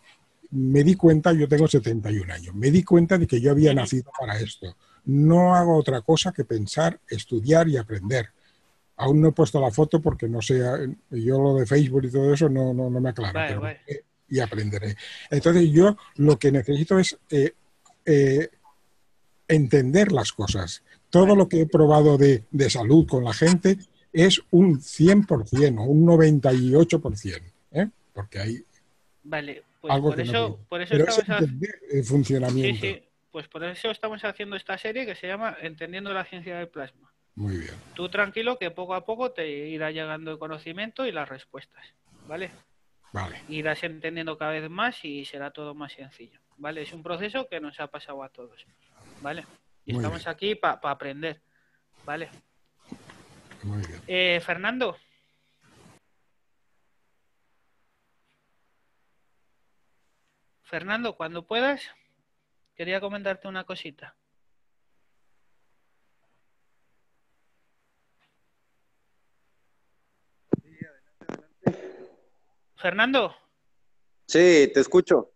me di cuenta, yo tengo 71 años, me di cuenta de que yo había nacido para esto. No hago otra cosa que pensar, estudiar y aprender. Aún no he puesto la foto porque no sé, eh, yo lo de Facebook y todo eso no, no, no me aclaro, Vale, pero vale. eh, y aprenderé. Entonces yo lo que necesito es eh, eh, entender las cosas. Todo Vale. lo que he probado de, de salud con la gente es un 100% o un 98%, ¿eh? porque hay Vale, pues algo por que eso, por eso Pero estamos entender el sí, funcionamiento. sí, pues por eso estamos haciendo esta serie que se llama Entendiendo la ciencia del plasma. Muy bien. Tú tranquilo que poco a poco te irá llegando el conocimiento y las respuestas, ¿vale? Vale. Irás entendiendo cada vez más y será todo más sencillo, ¿vale? Es un proceso que nos ha pasado a todos, ¿vale? Y Muy estamos bien. aquí para aprender, ¿vale? Muy bien. Eh, Fernando. Fernando, cuando puedas, quería comentarte una cosita. Fernando, Sí, te escucho.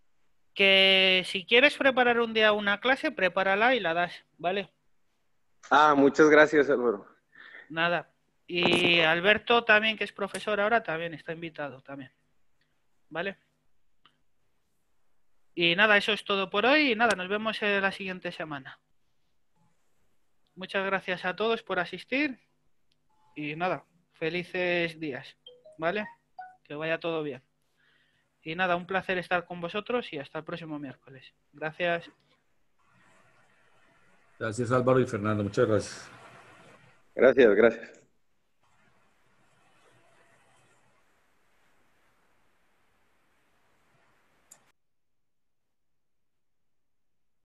que si quieres preparar un día una clase, prepárala y la das, ¿vale? Ah, muchas gracias, Álvaro. Nada. Y Alberto también, que es profesor ahora, también está invitado también. ¿Vale? Y nada, eso es todo por hoy y nada, nos vemos en la siguiente semana. Muchas gracias a todos por asistir y nada, felices días, ¿vale? Que vaya todo bien. Y nada, un placer estar con vosotros y hasta el próximo miércoles. Gracias. Gracias Álvaro y Fernando, muchas gracias. Gracias, gracias.